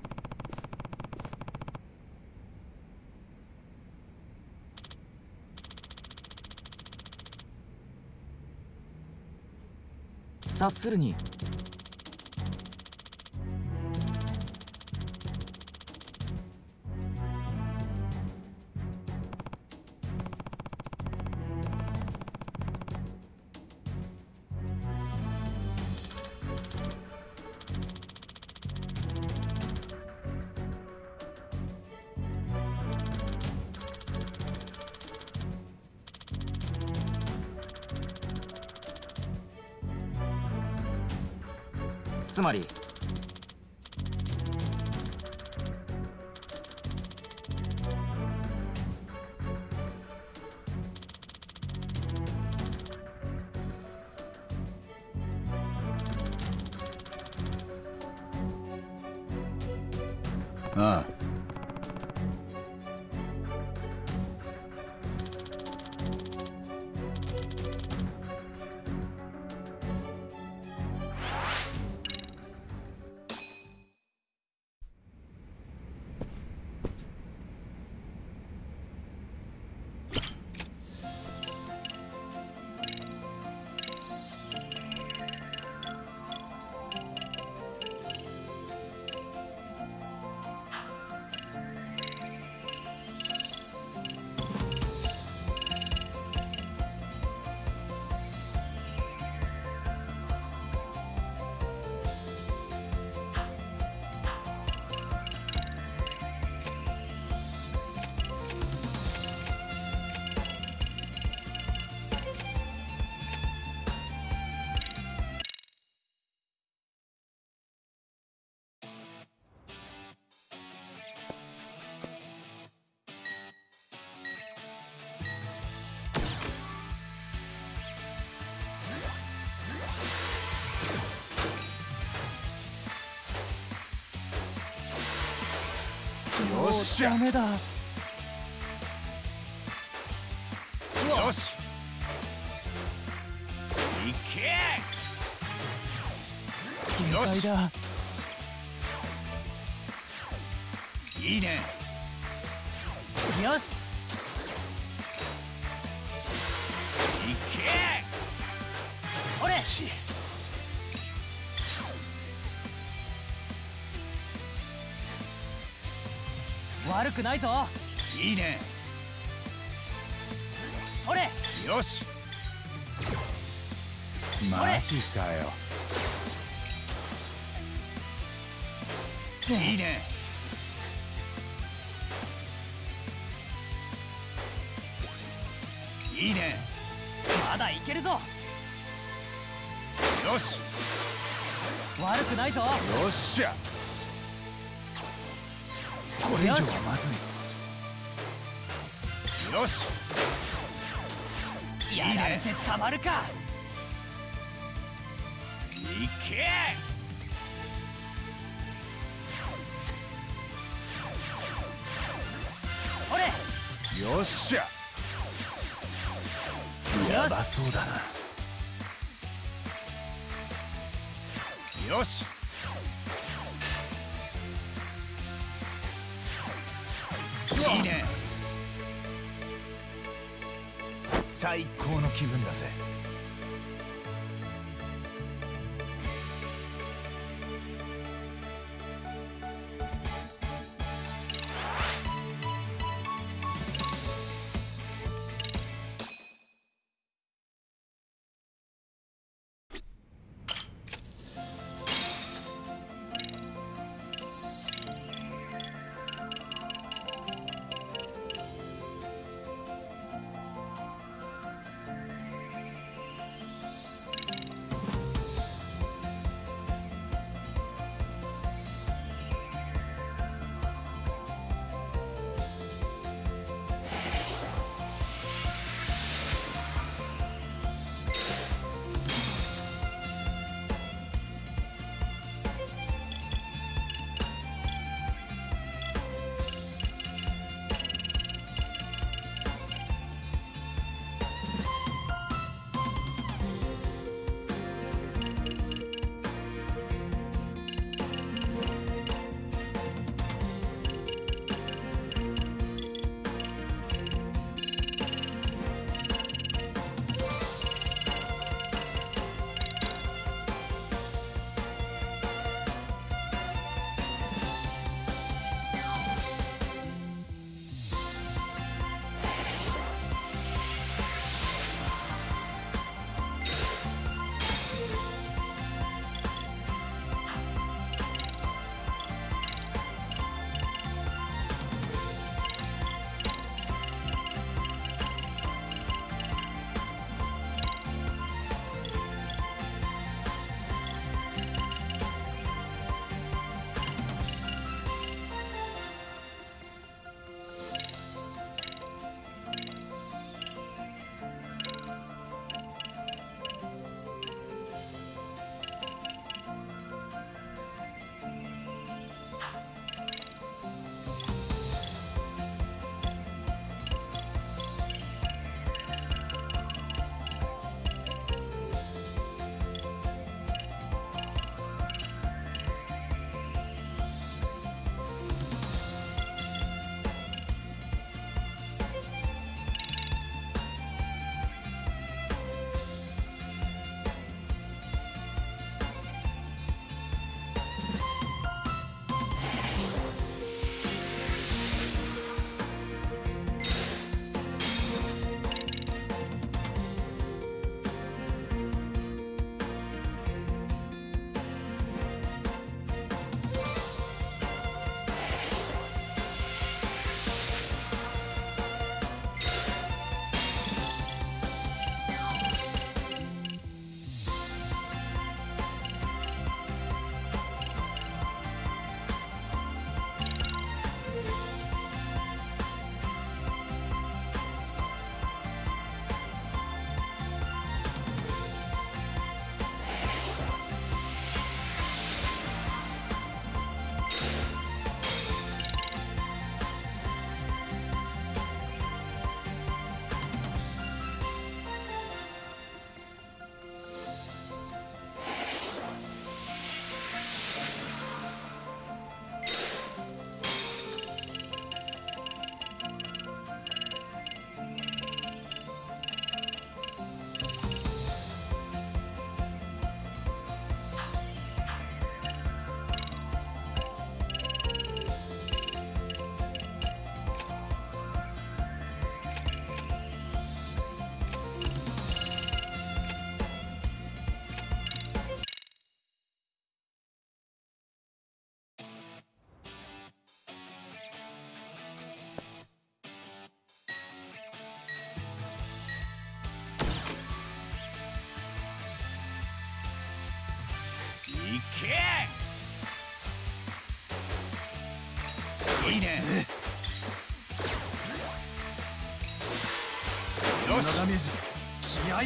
察するに。つっしゃ。ダメだ。よし。いけ。よし。だくないぞ。いいね。ほれ。よし。マジかよ。いいね。いいね。まだいけるぞ。よし。悪くないぞ。よっしゃ。これ以上はよし。やられてたまるか。いけ。ほれ。よっしゃ。やばそうだな。よし気分だぜ。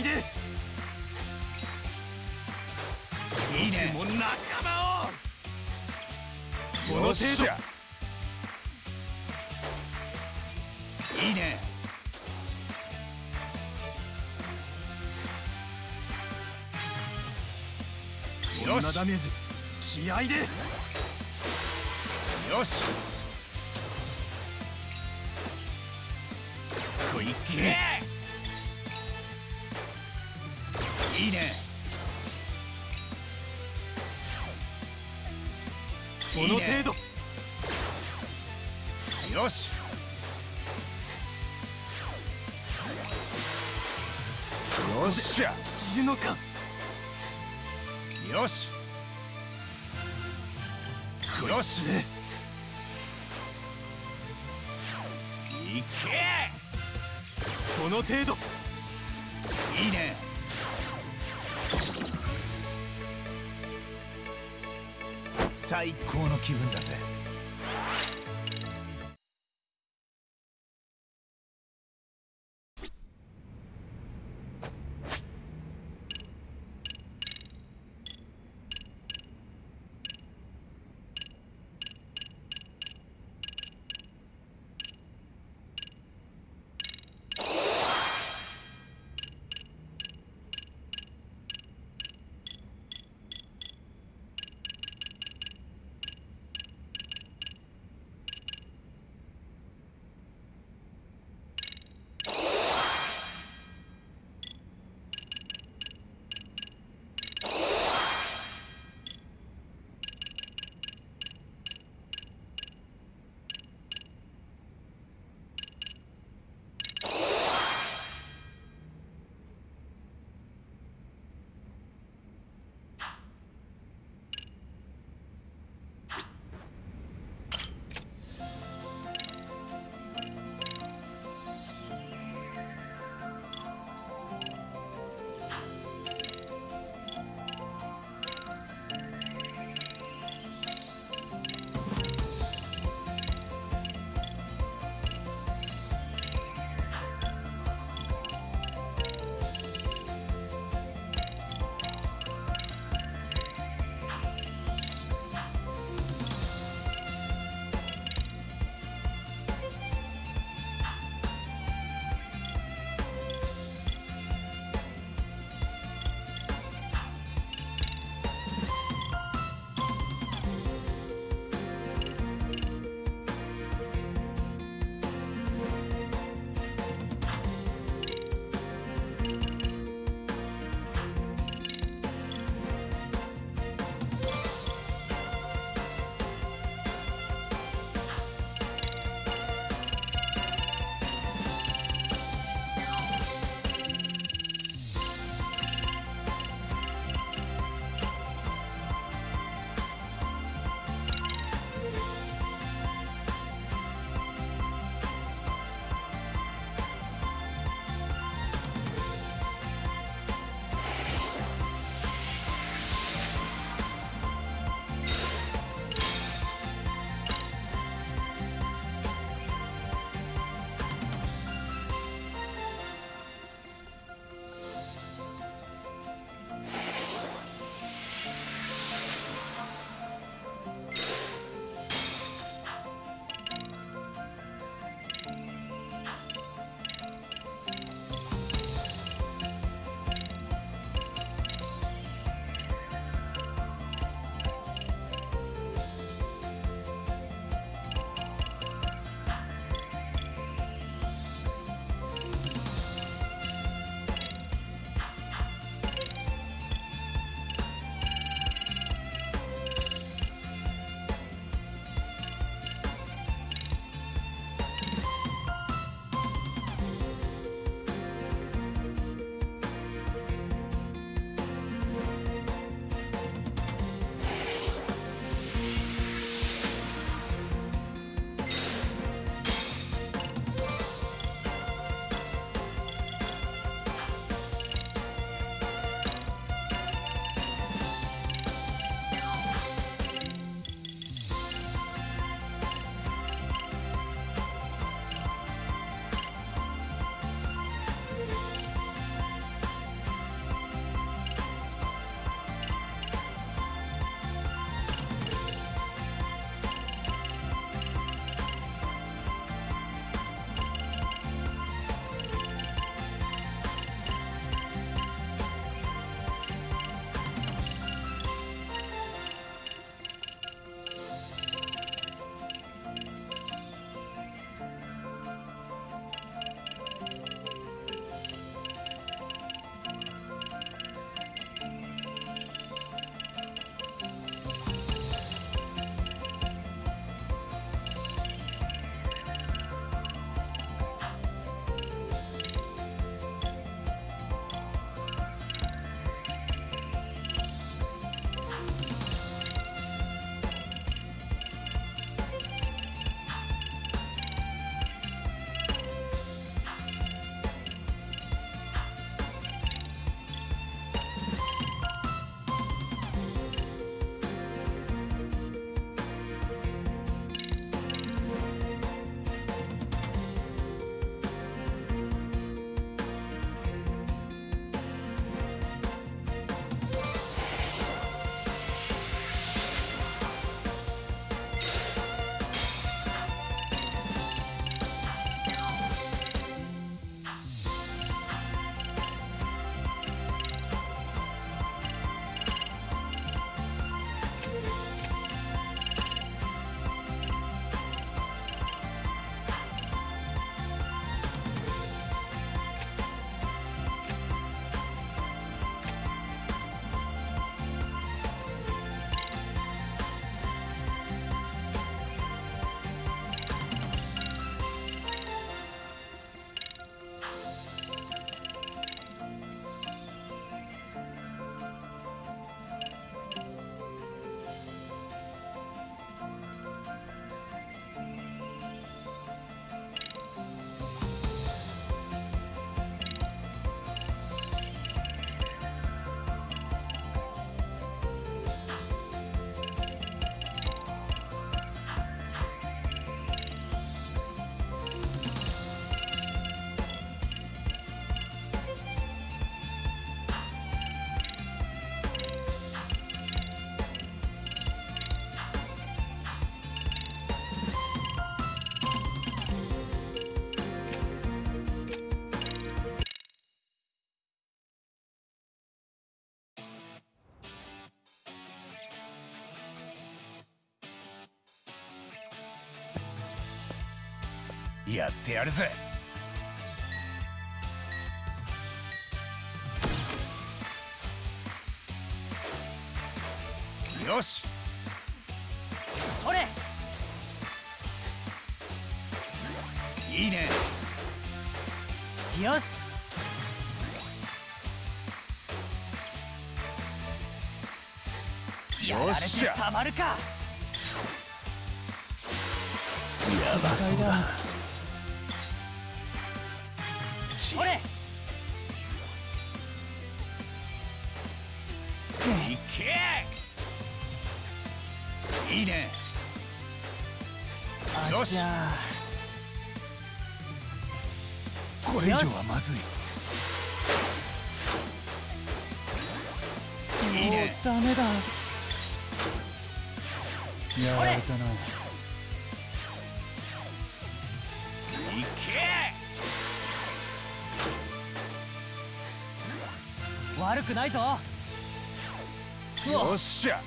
気合で。いいねもう仲間を。この程度。ゃ。いいね。こんなダメージ。気合で。よしの程度。いいね。最高の気分だぜ。やってやるぜ。よし。それ。いいね。よし。たまるか。やばそうだしこれ以上はまずい。いいね。ダメだ。やられ。たな。い悪くないぞ。けよっしゃ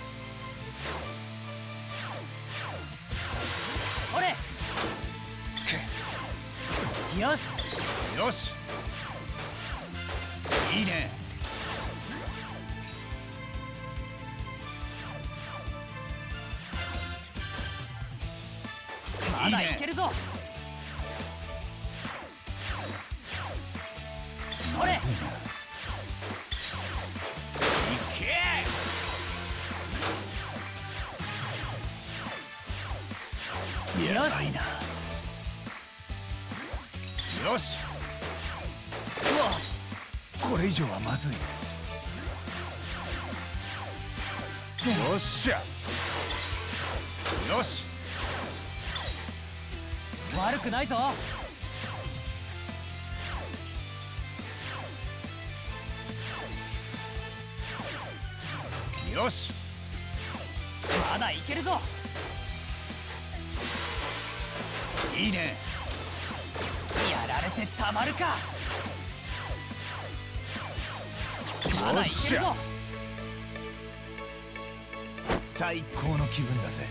ないぞ。よし。まだいけるぞ。いいね。やられてたまるか。まだいけるぞ。最高の気分だぜ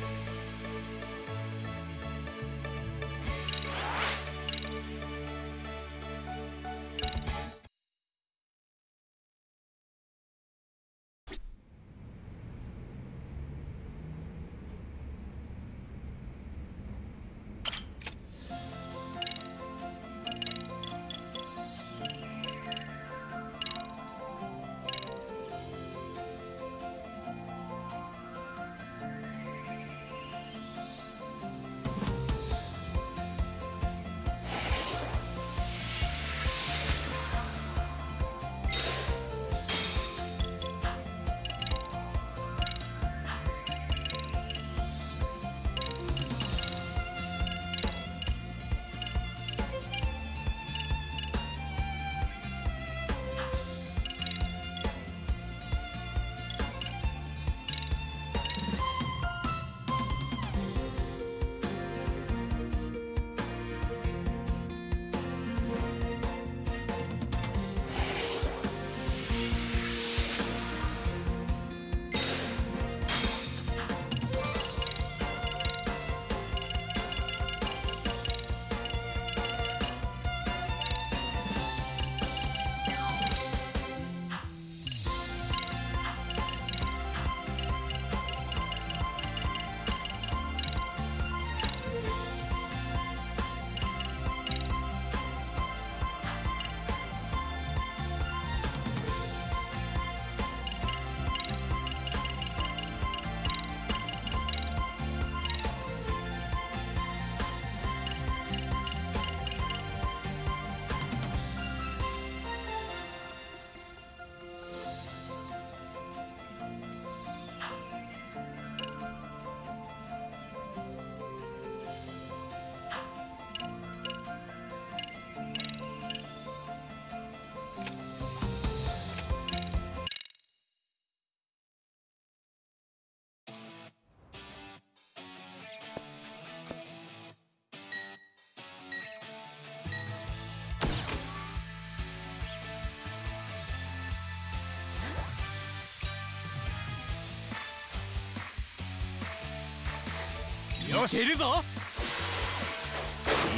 よし。いるぞ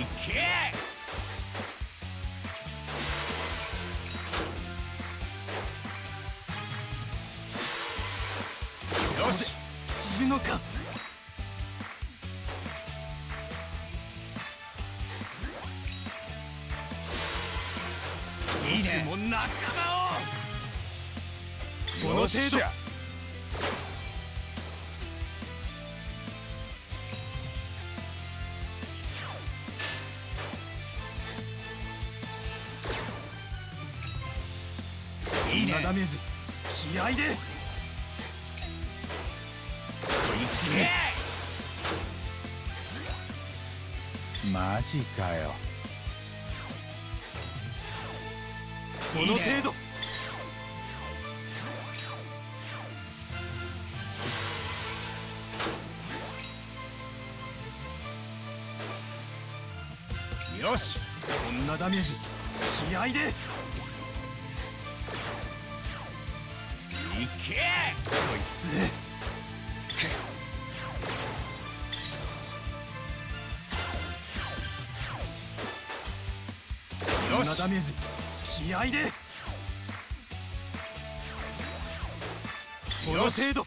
いけよし。死ぬのか。いいね。も仲間を。この程度で。マジかよ。この程度。よしこんなダメージ。気合でつよし。なダメージ気合で。この程度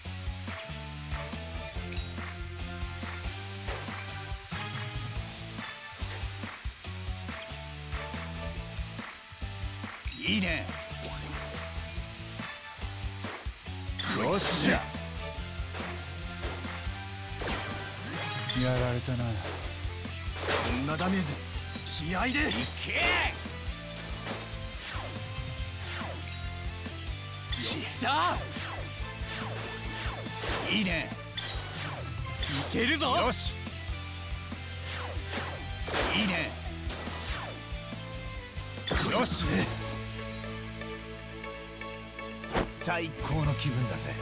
いいね。いけるぞ。よし。いいね。よし。最高の気分だぜ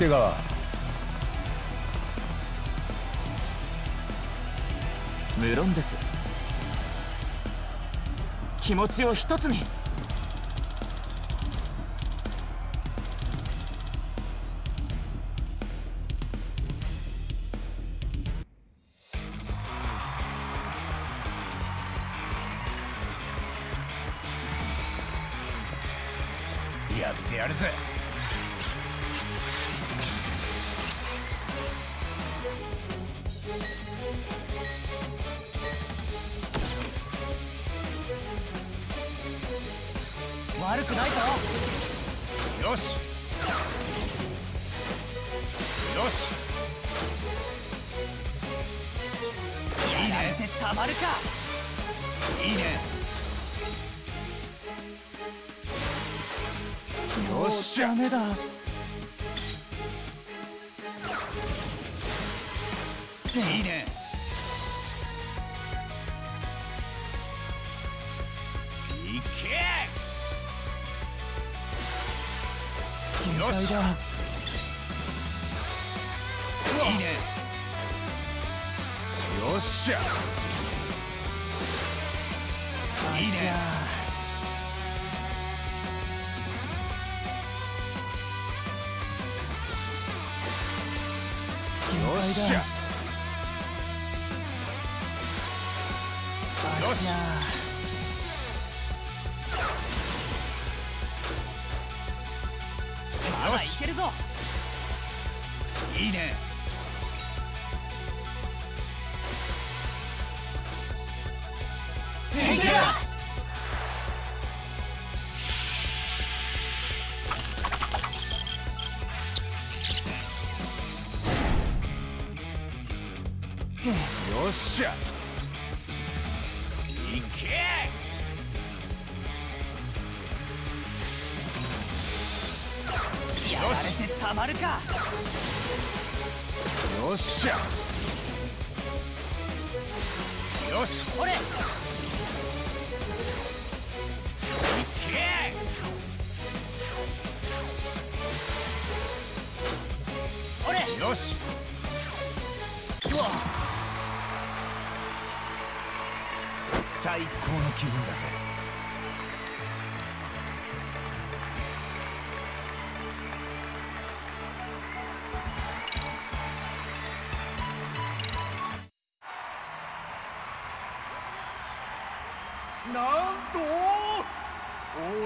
掟川無論です。気持ちを一つに。るかいいね。よっしゃダメだ。いいね。いけ。よし。だ。いいね。よっしゃ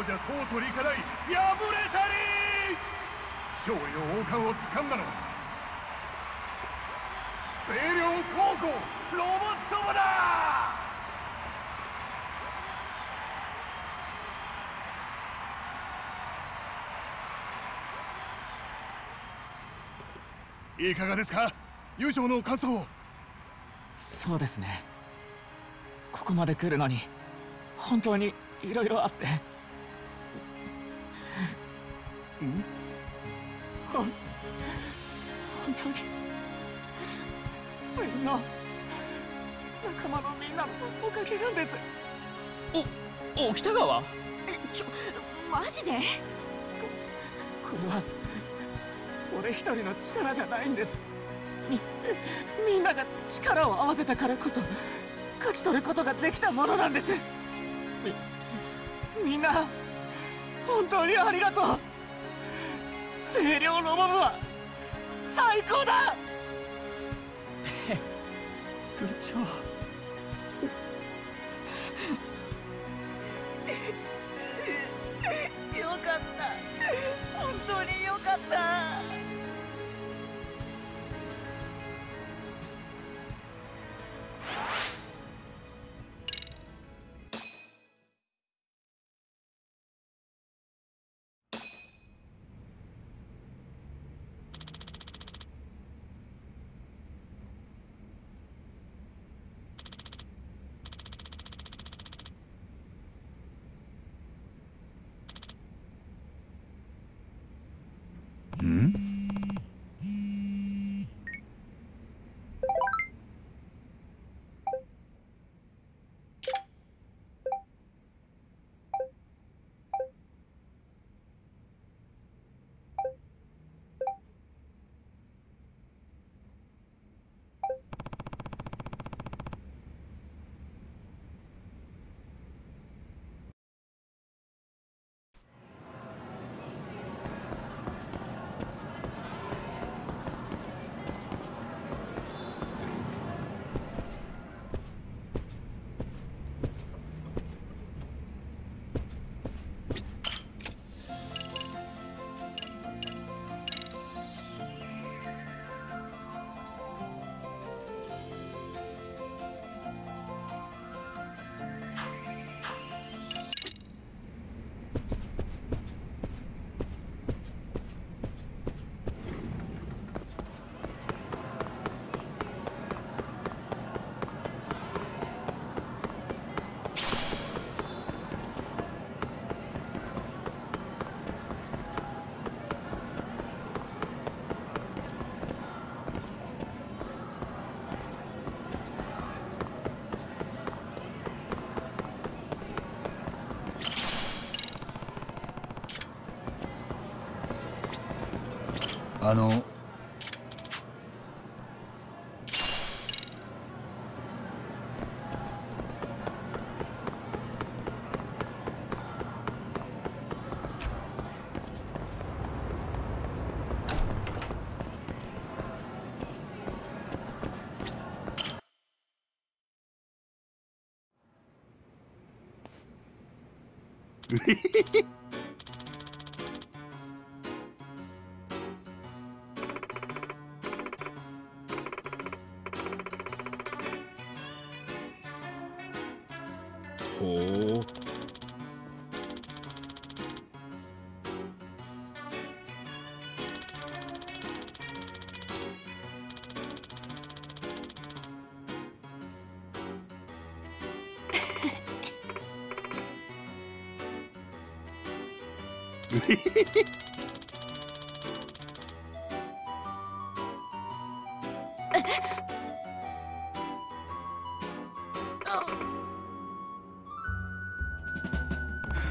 王者とうとりかない敗れたり勝利の王冠を掴んだの。は星稜高校ロボット部だ!いかがですか？優勝の感想そうですね。ここまで来るのに本当にいろいろあって。ほん本当に。みんな仲間のみんなのおかげなんです。お北川？ちょマジで？これは俺一人の力じゃないんです。みみんなが力を合わせたからこそ勝ち取ることができたものなんです。みみんな本当にありがとう。清涼ロボ部は最高だ。部長。あのほ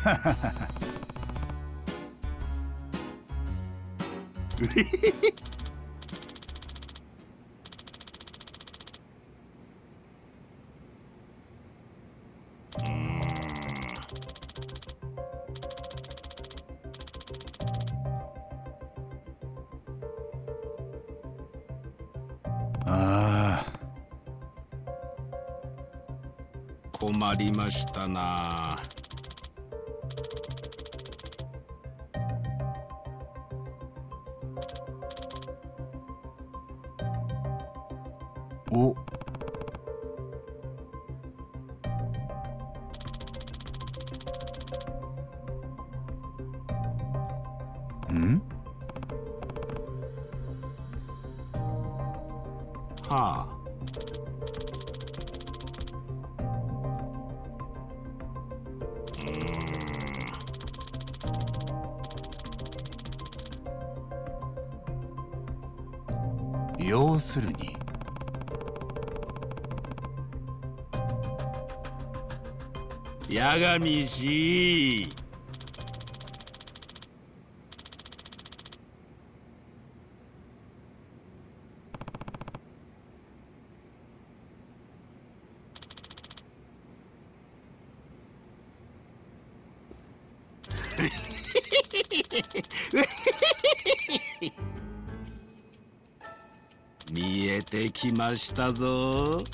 あ 困りましたな。やがみし 見えてきましたぞ。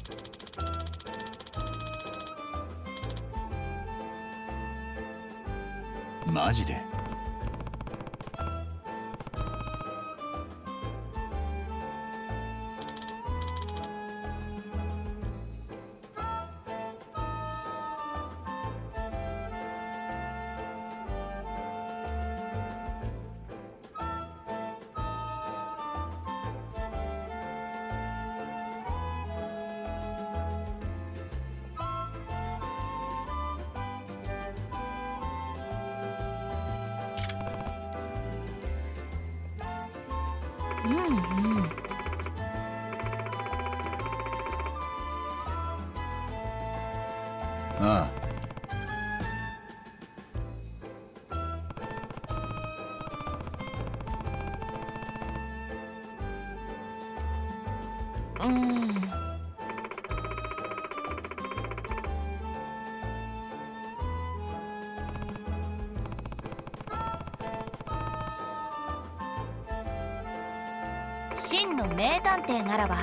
マジで。名探偵ならば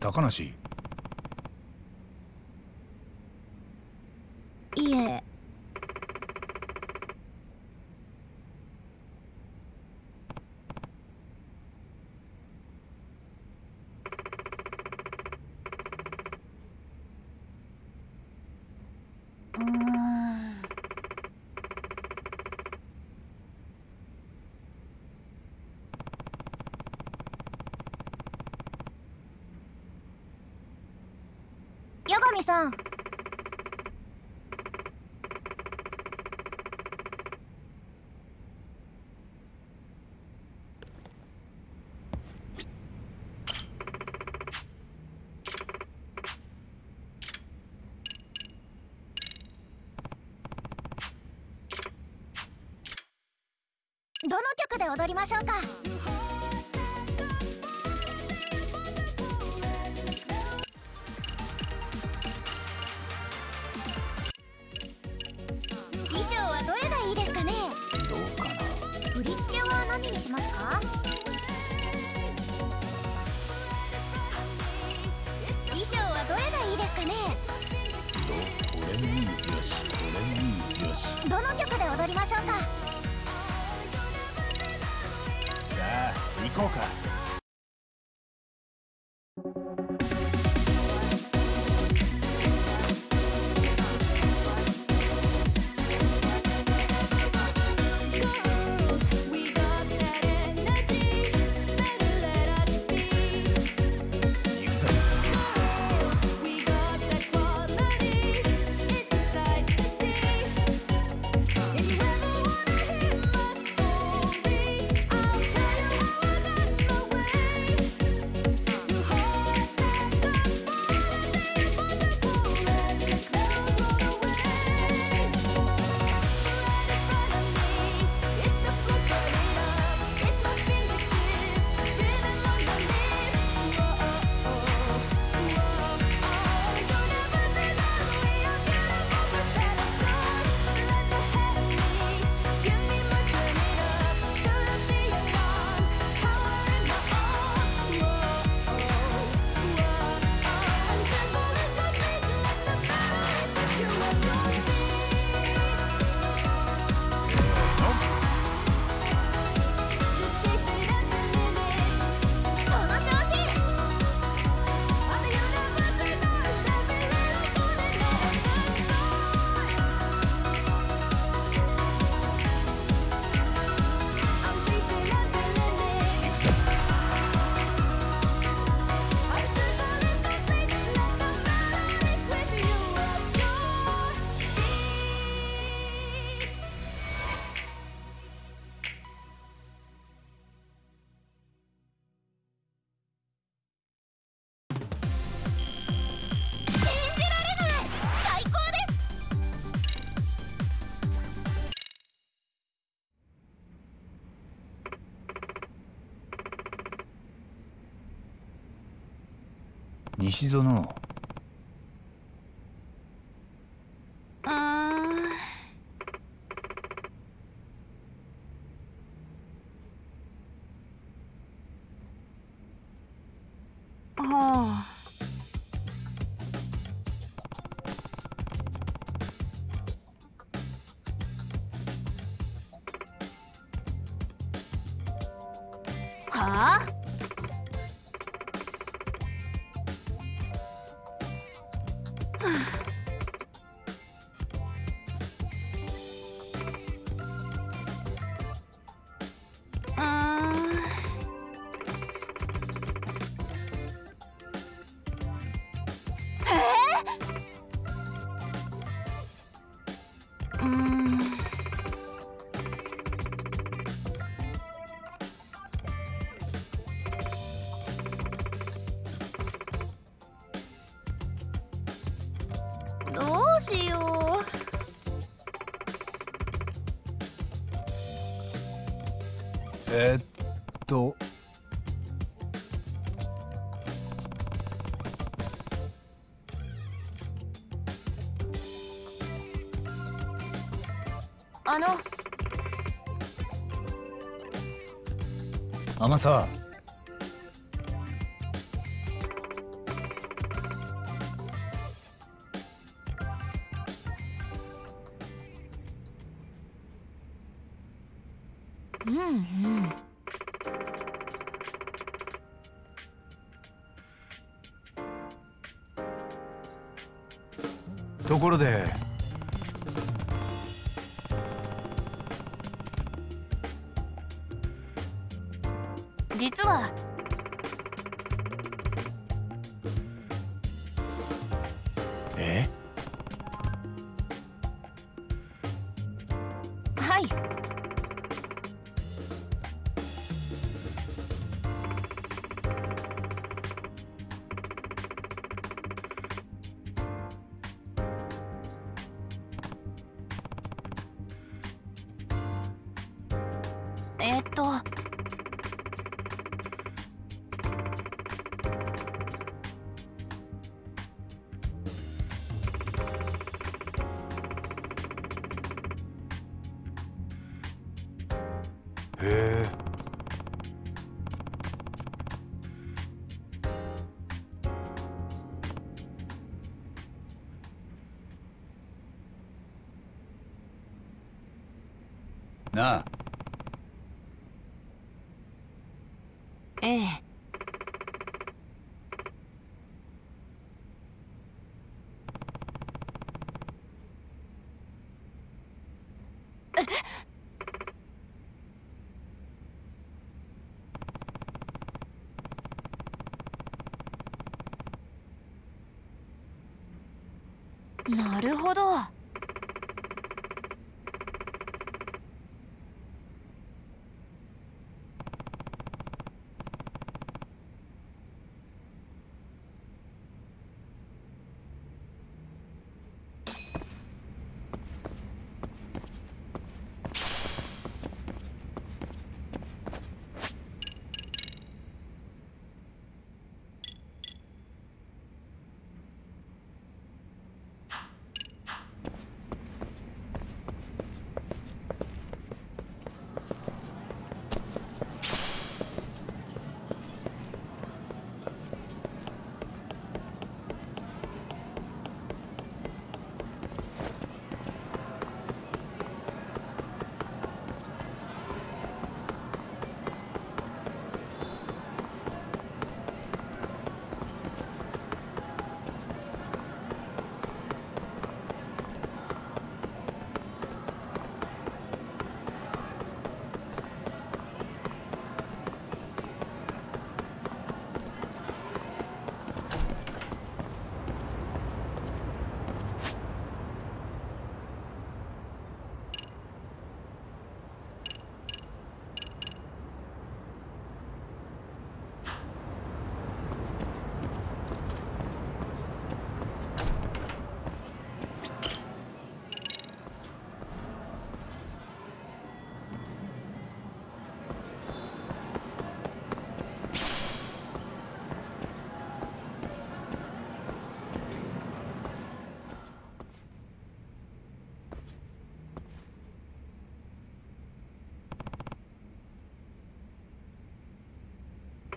高梨。神さんどの曲で踊りましょうか？しますか？衣装はどれがいいですかね？どこれによしこれによし。どの曲で踊りましょうか？さあ行こうか石園のの。天沢。ところでなるほど。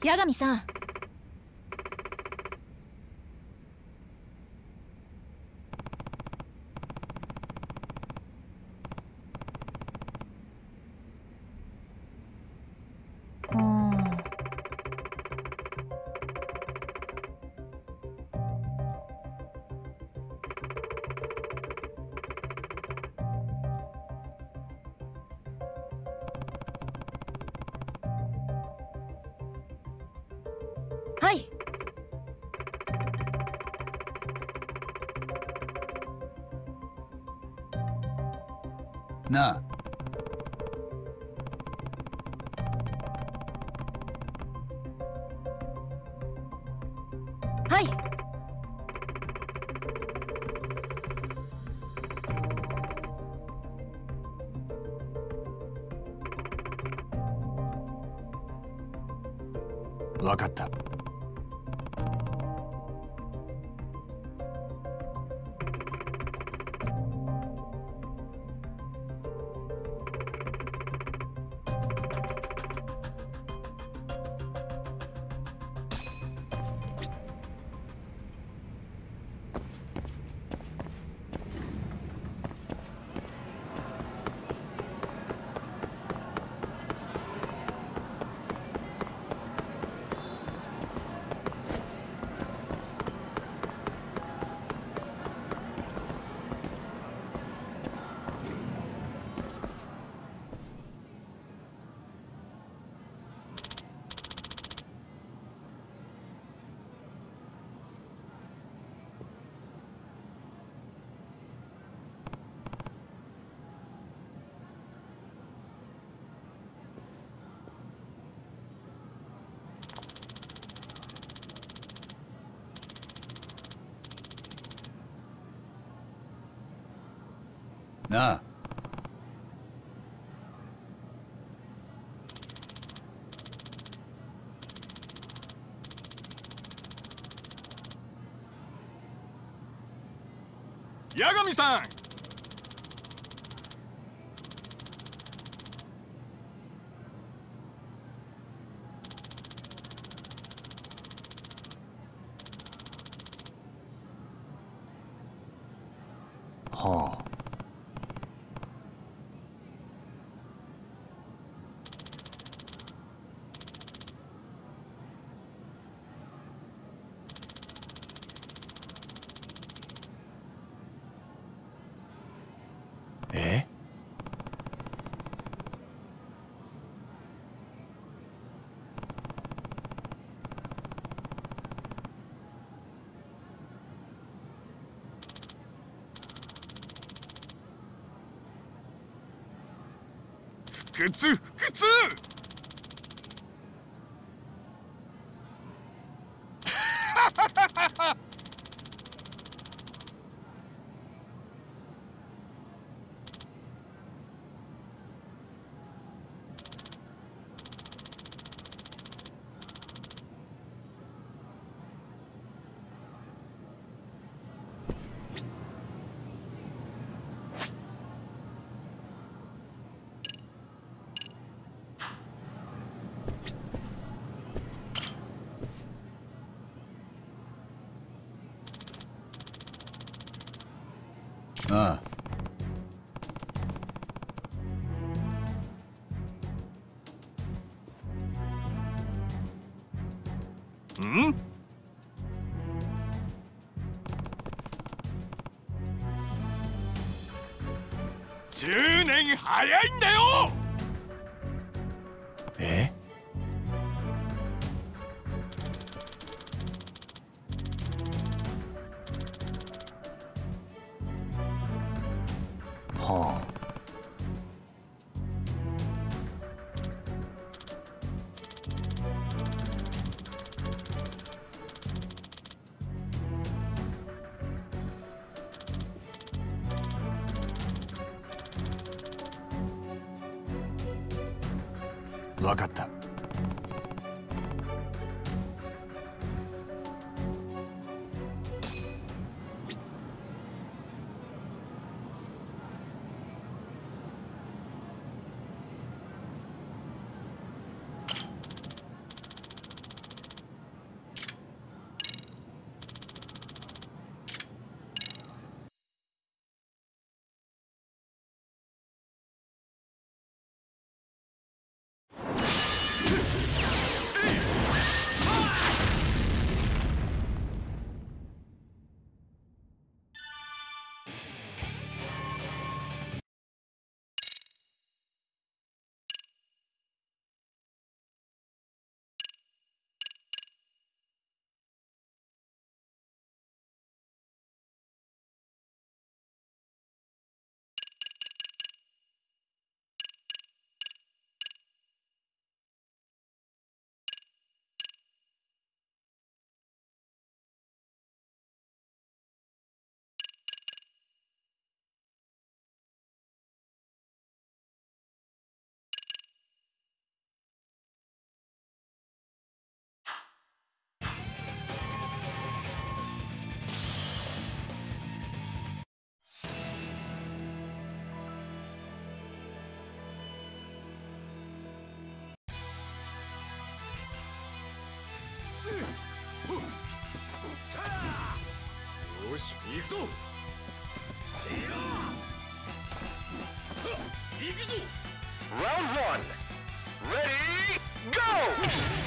八神さん。なあ。はい。わかったな。あ八神さんはあえ不屈早いんだよ！わかった。よし行くぞ行くぞ Round one. Ready, go!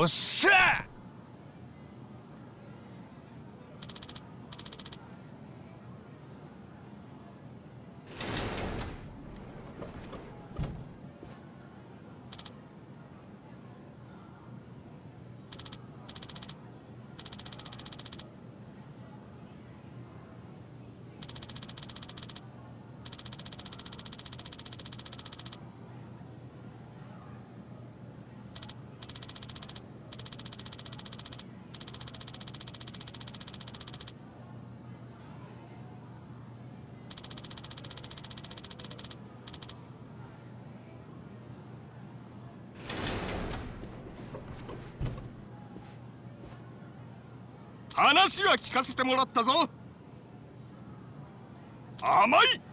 おっしゃ話は聞かせてもらったぞ。甘い。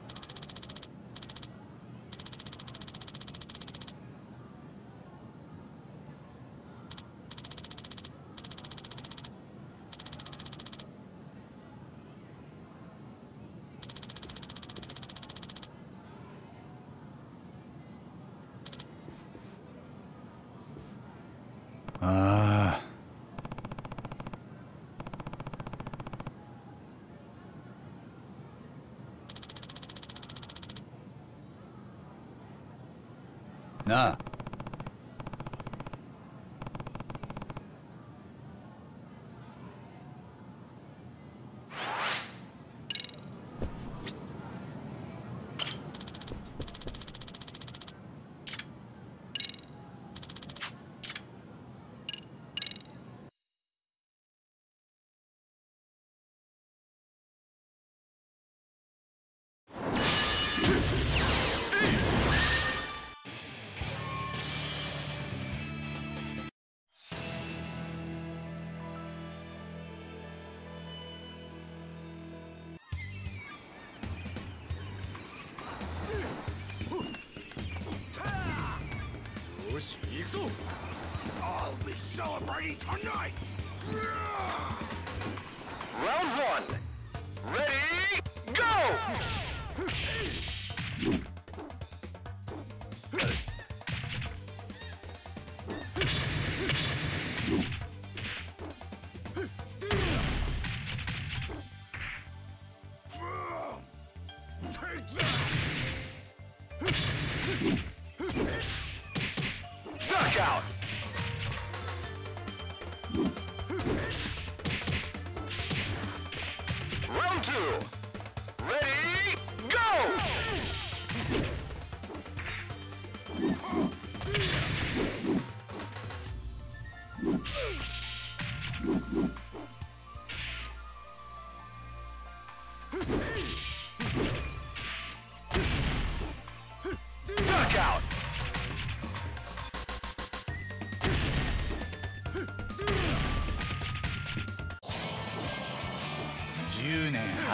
Celebrating tonight!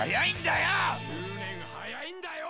早いんだよ10年早いんだよ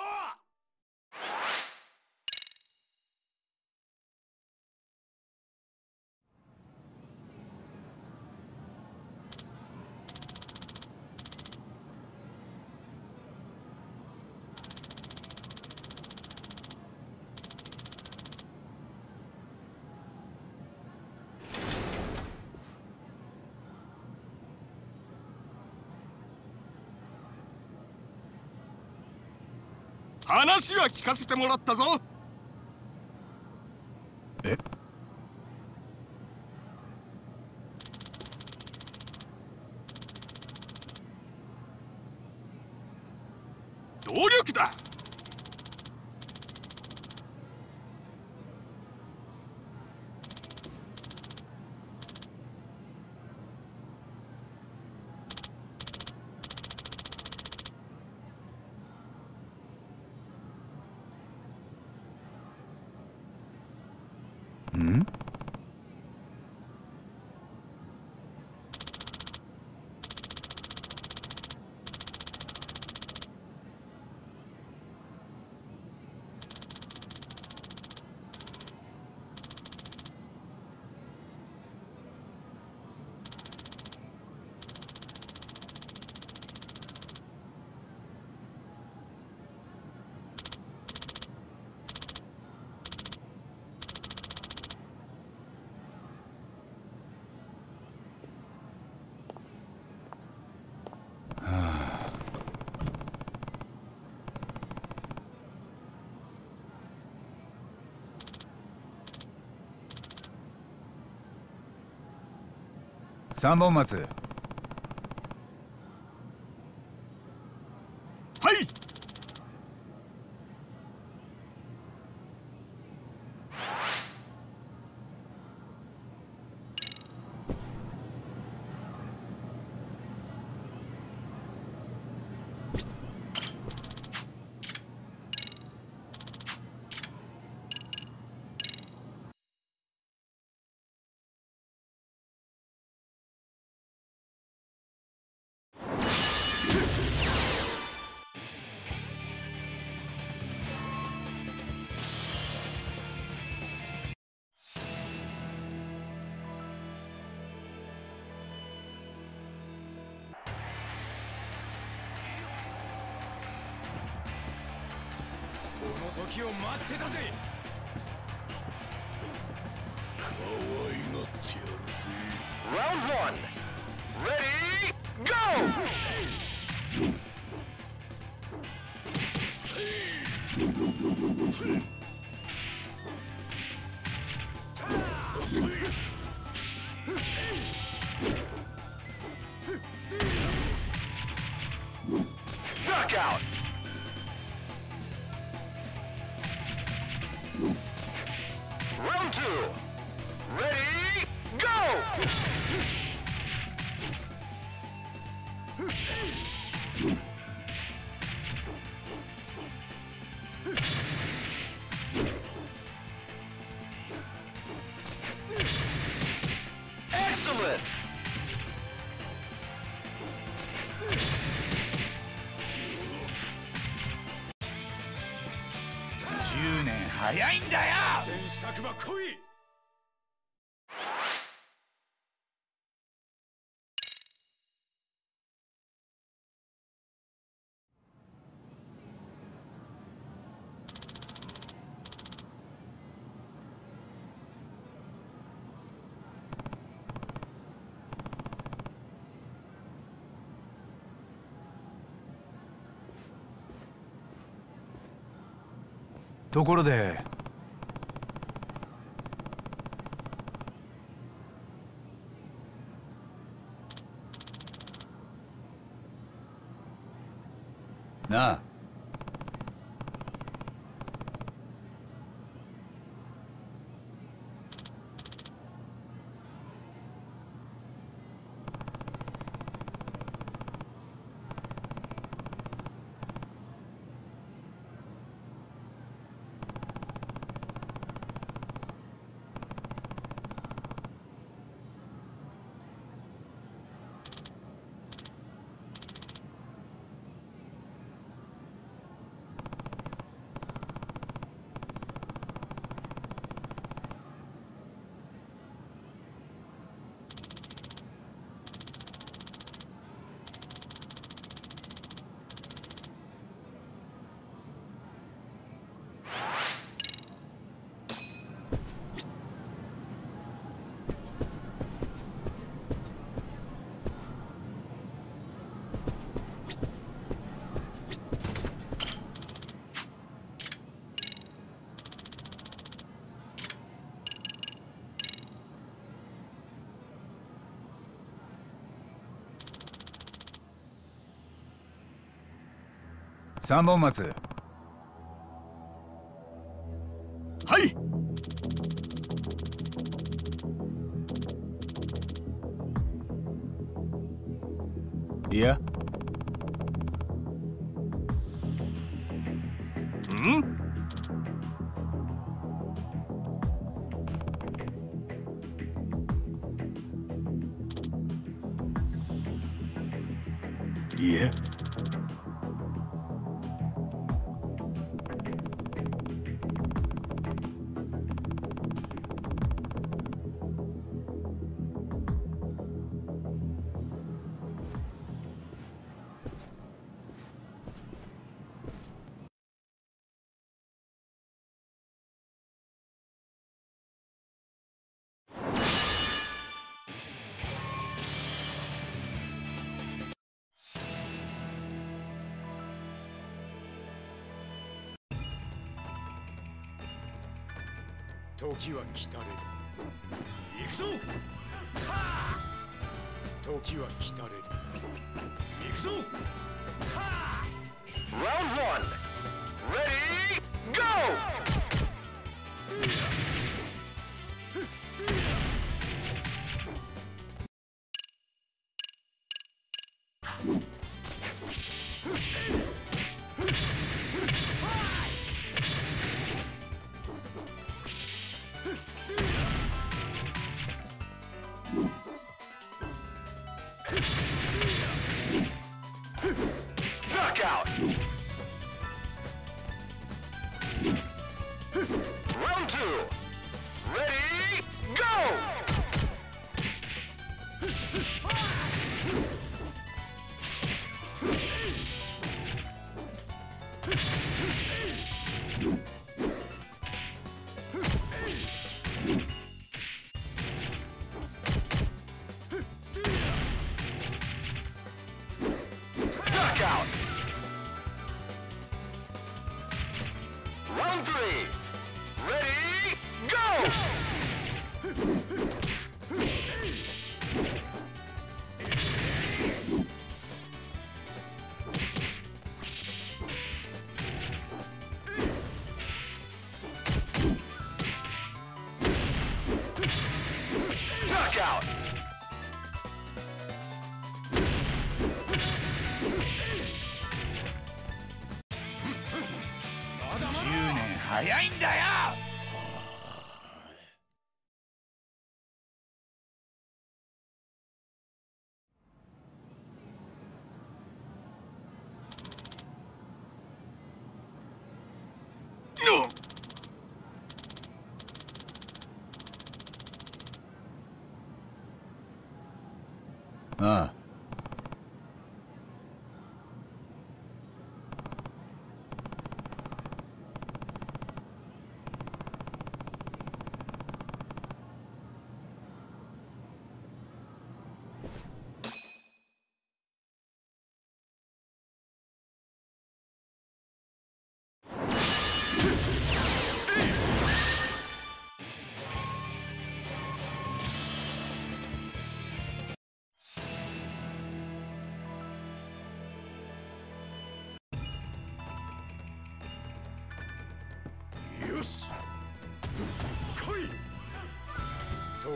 話は聞かせてもらったぞ。三本松。ところで。三本松。時は来たれる行くぞ！時は来たれる行くぞ！Round one. Ready, go!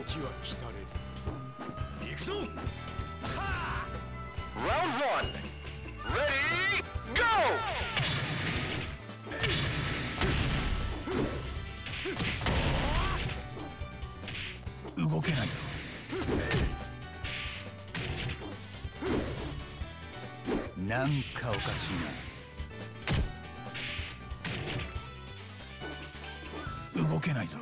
時は来たれる。行くぞ。Round one. Ready, go! 動けないぞ。なんかおかしいな。動けないぞ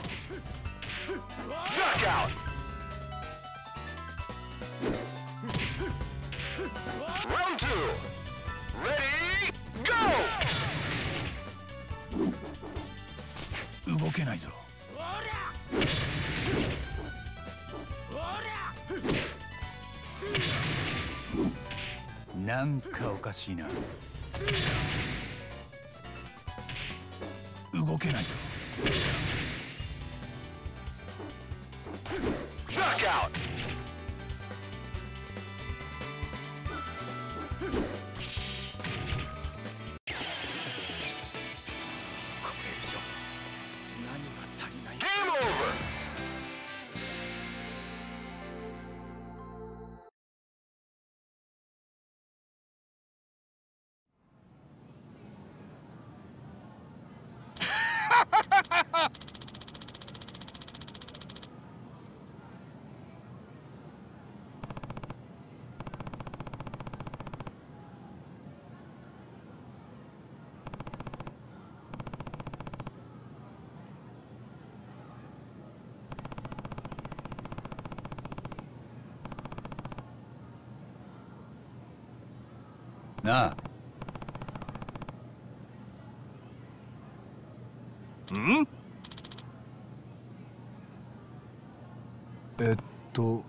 なんかおかしい動けないぞ。な。あん？えっと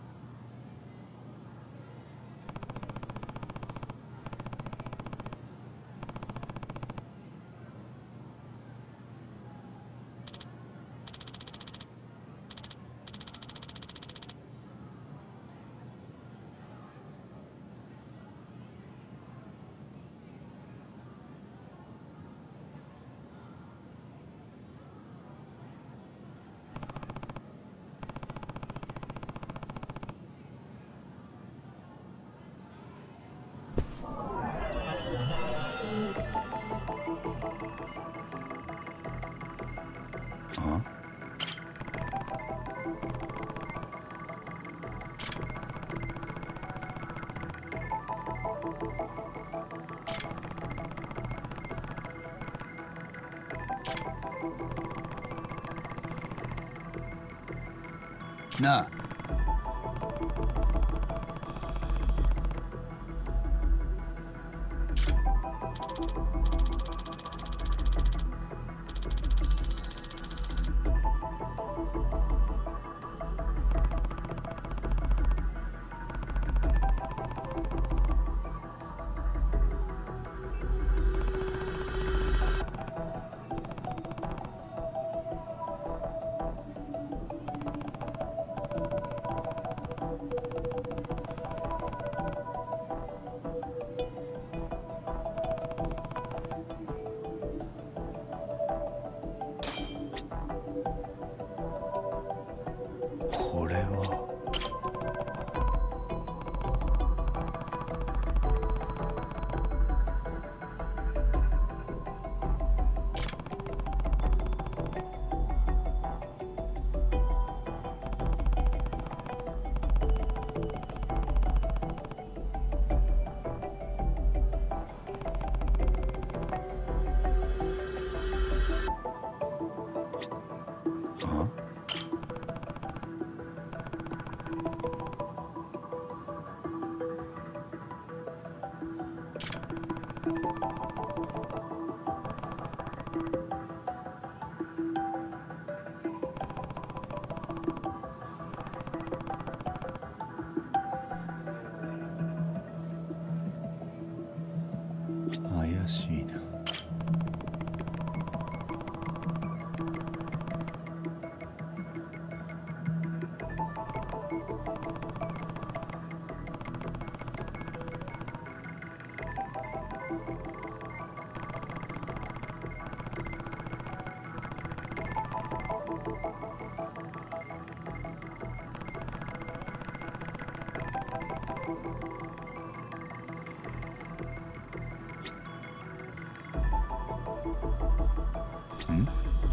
なあ。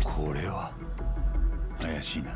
これは怪しいな。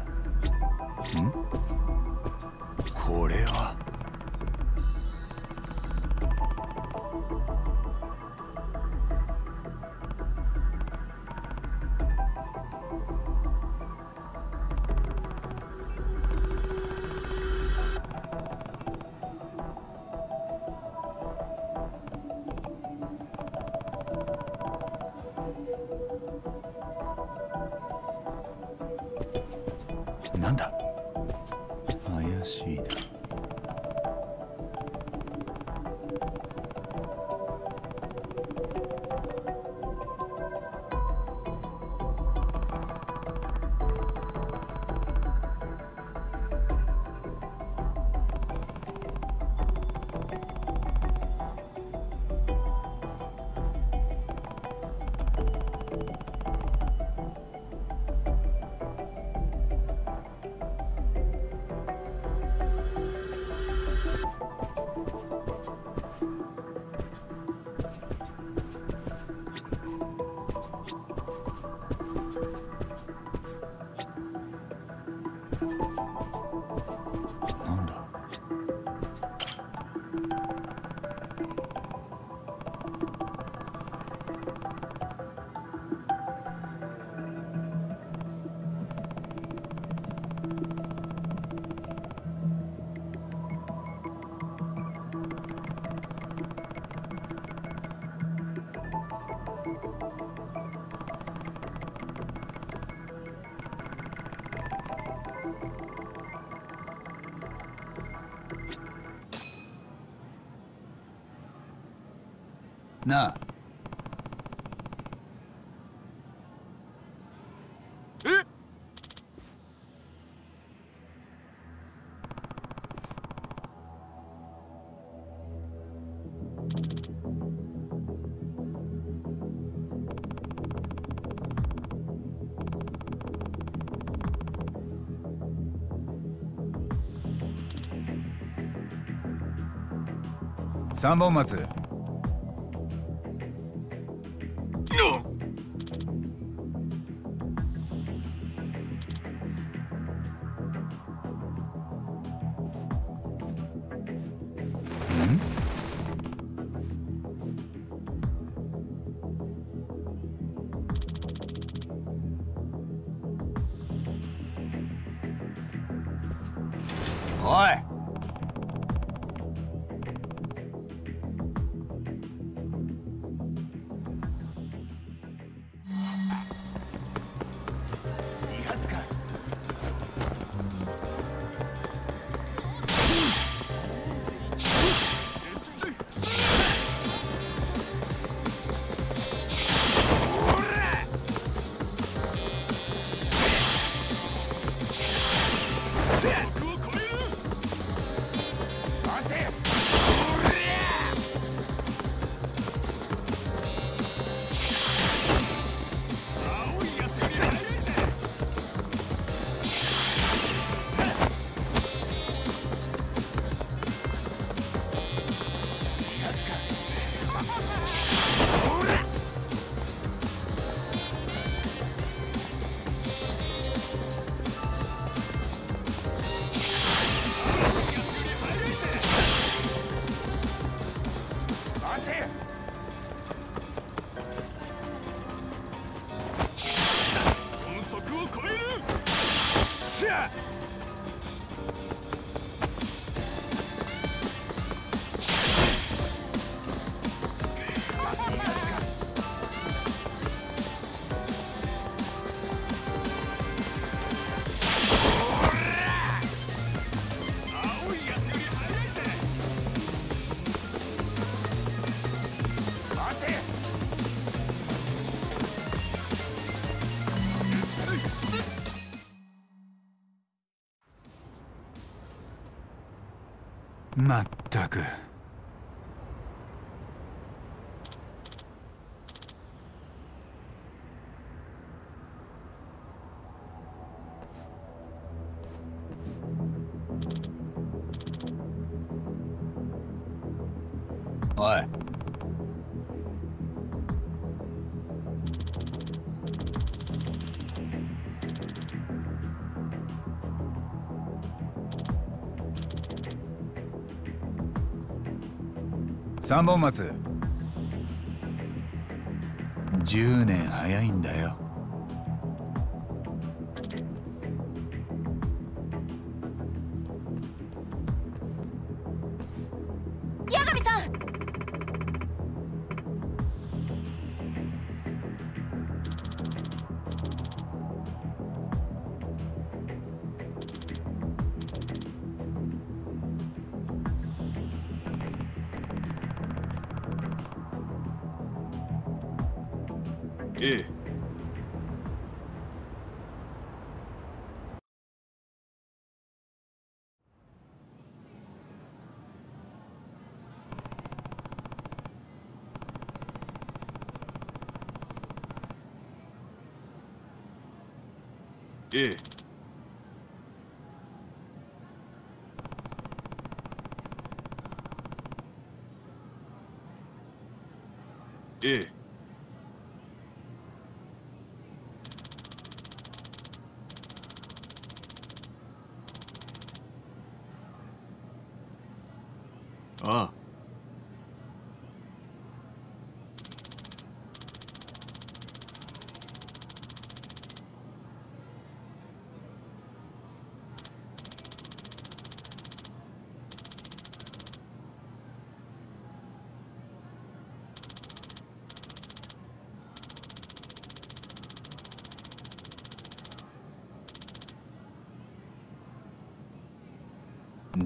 なあ。え？三本松三本松。10年早いんだよ。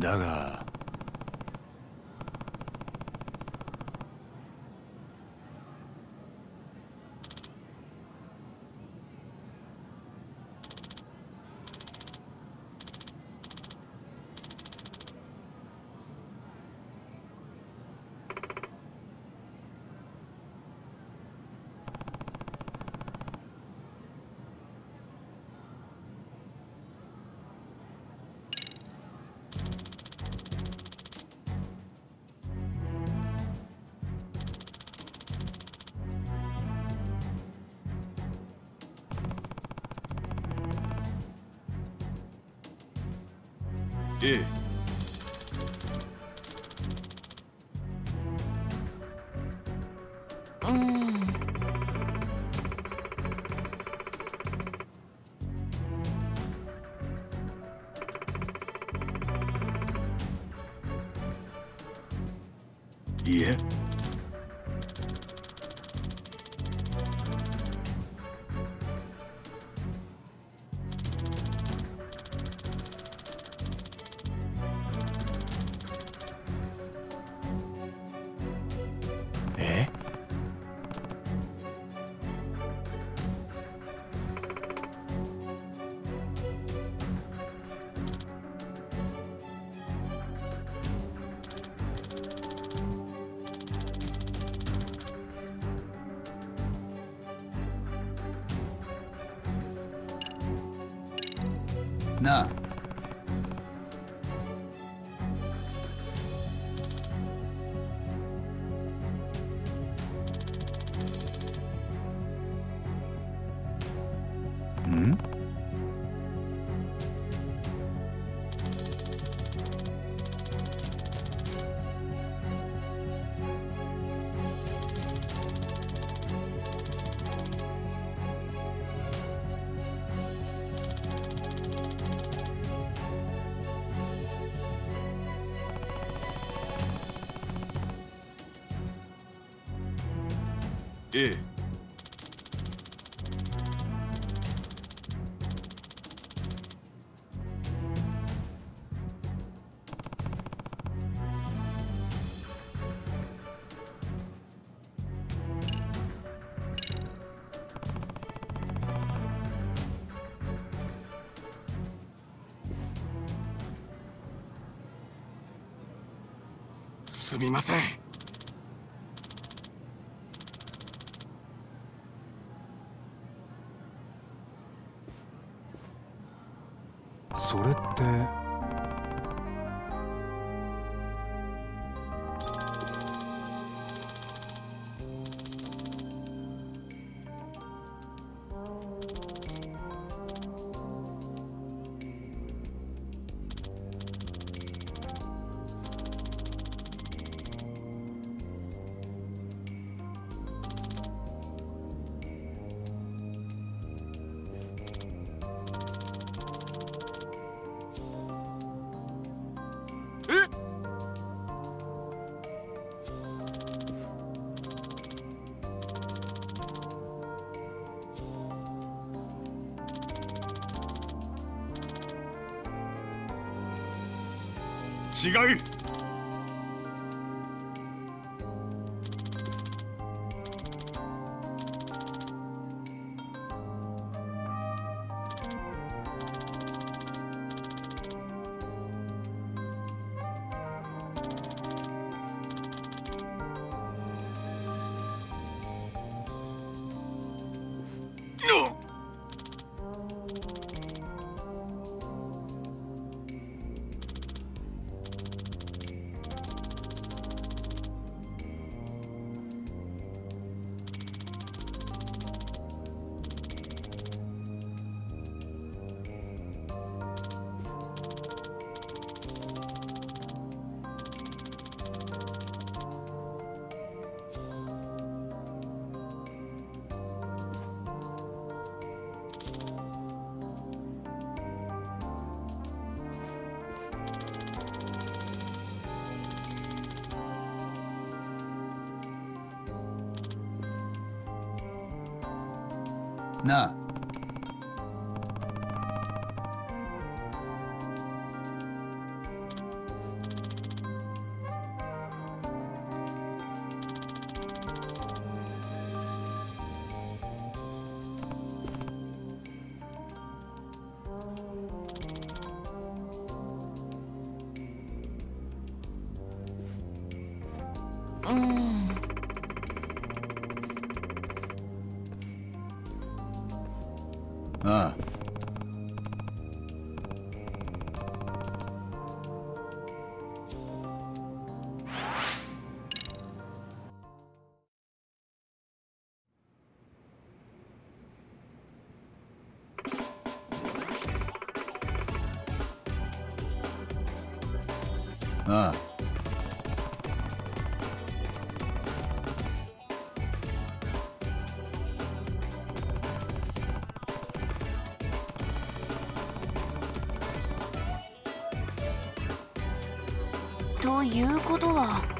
だが Yeah. みません。違う。ないうことは。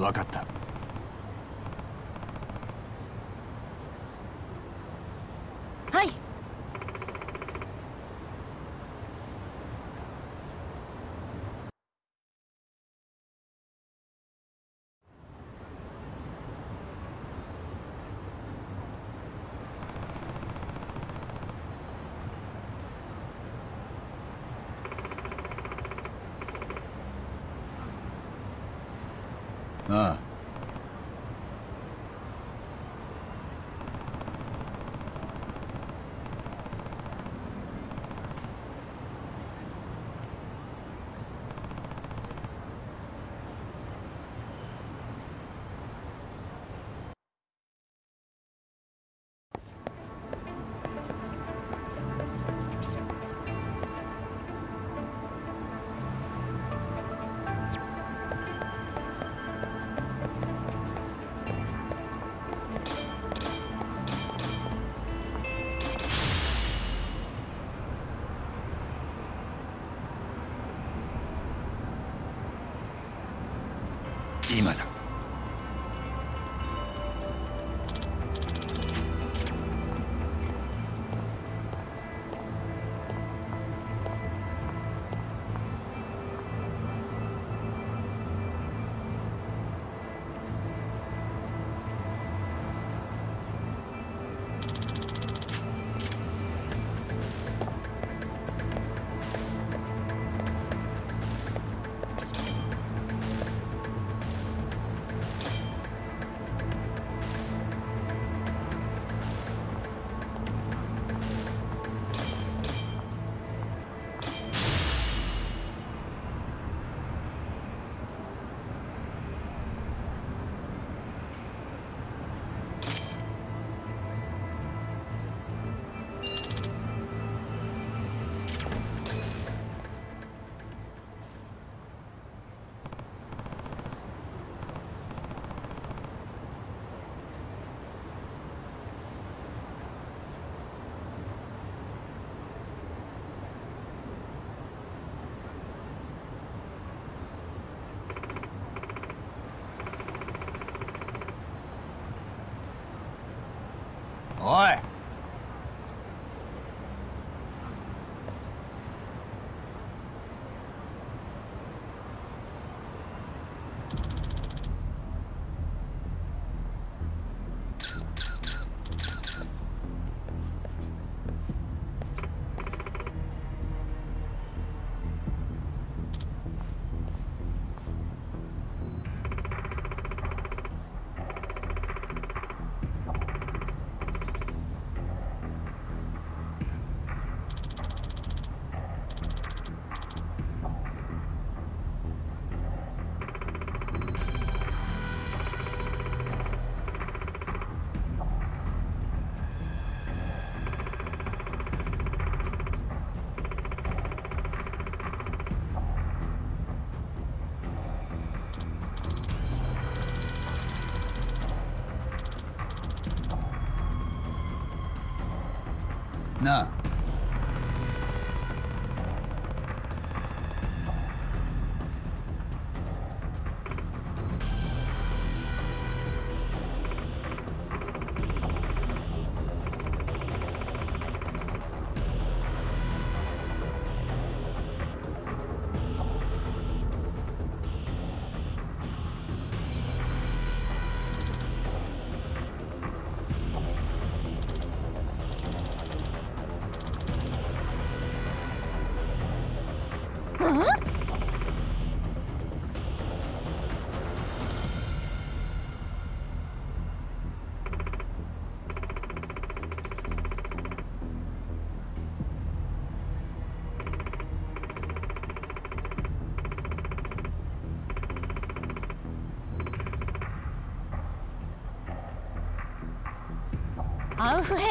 分かった。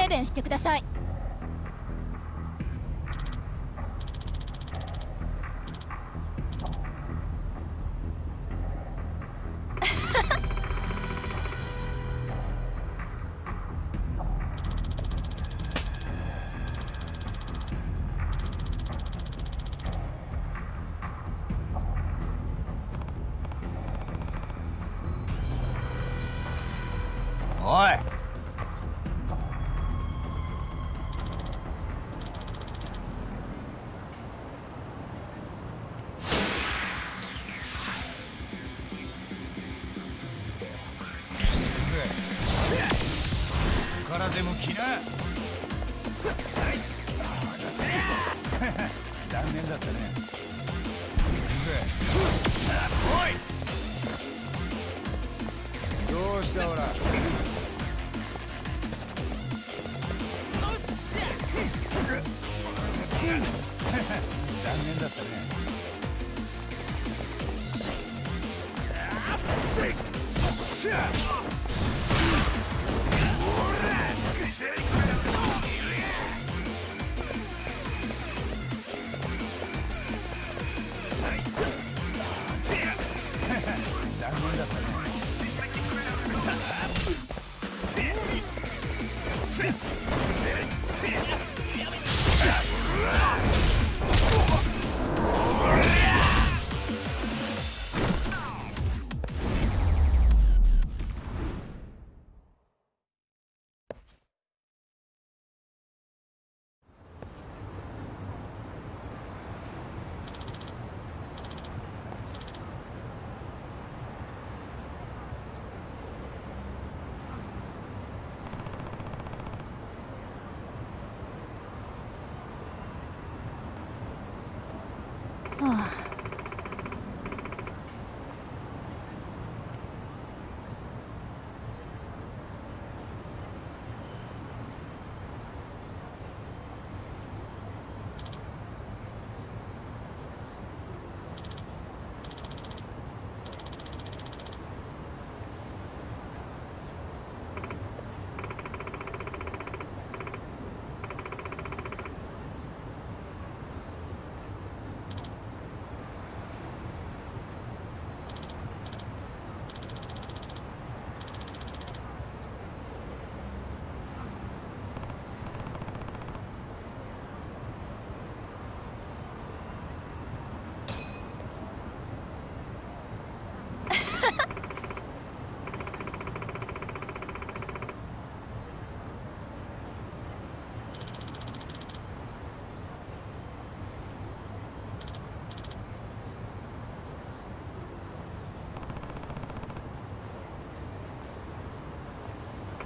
弁してください。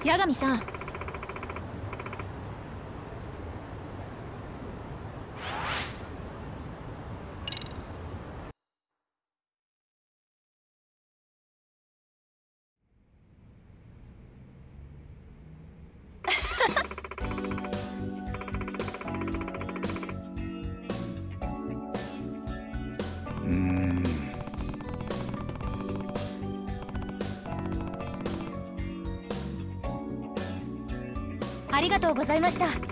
八神さん。りがとうございました。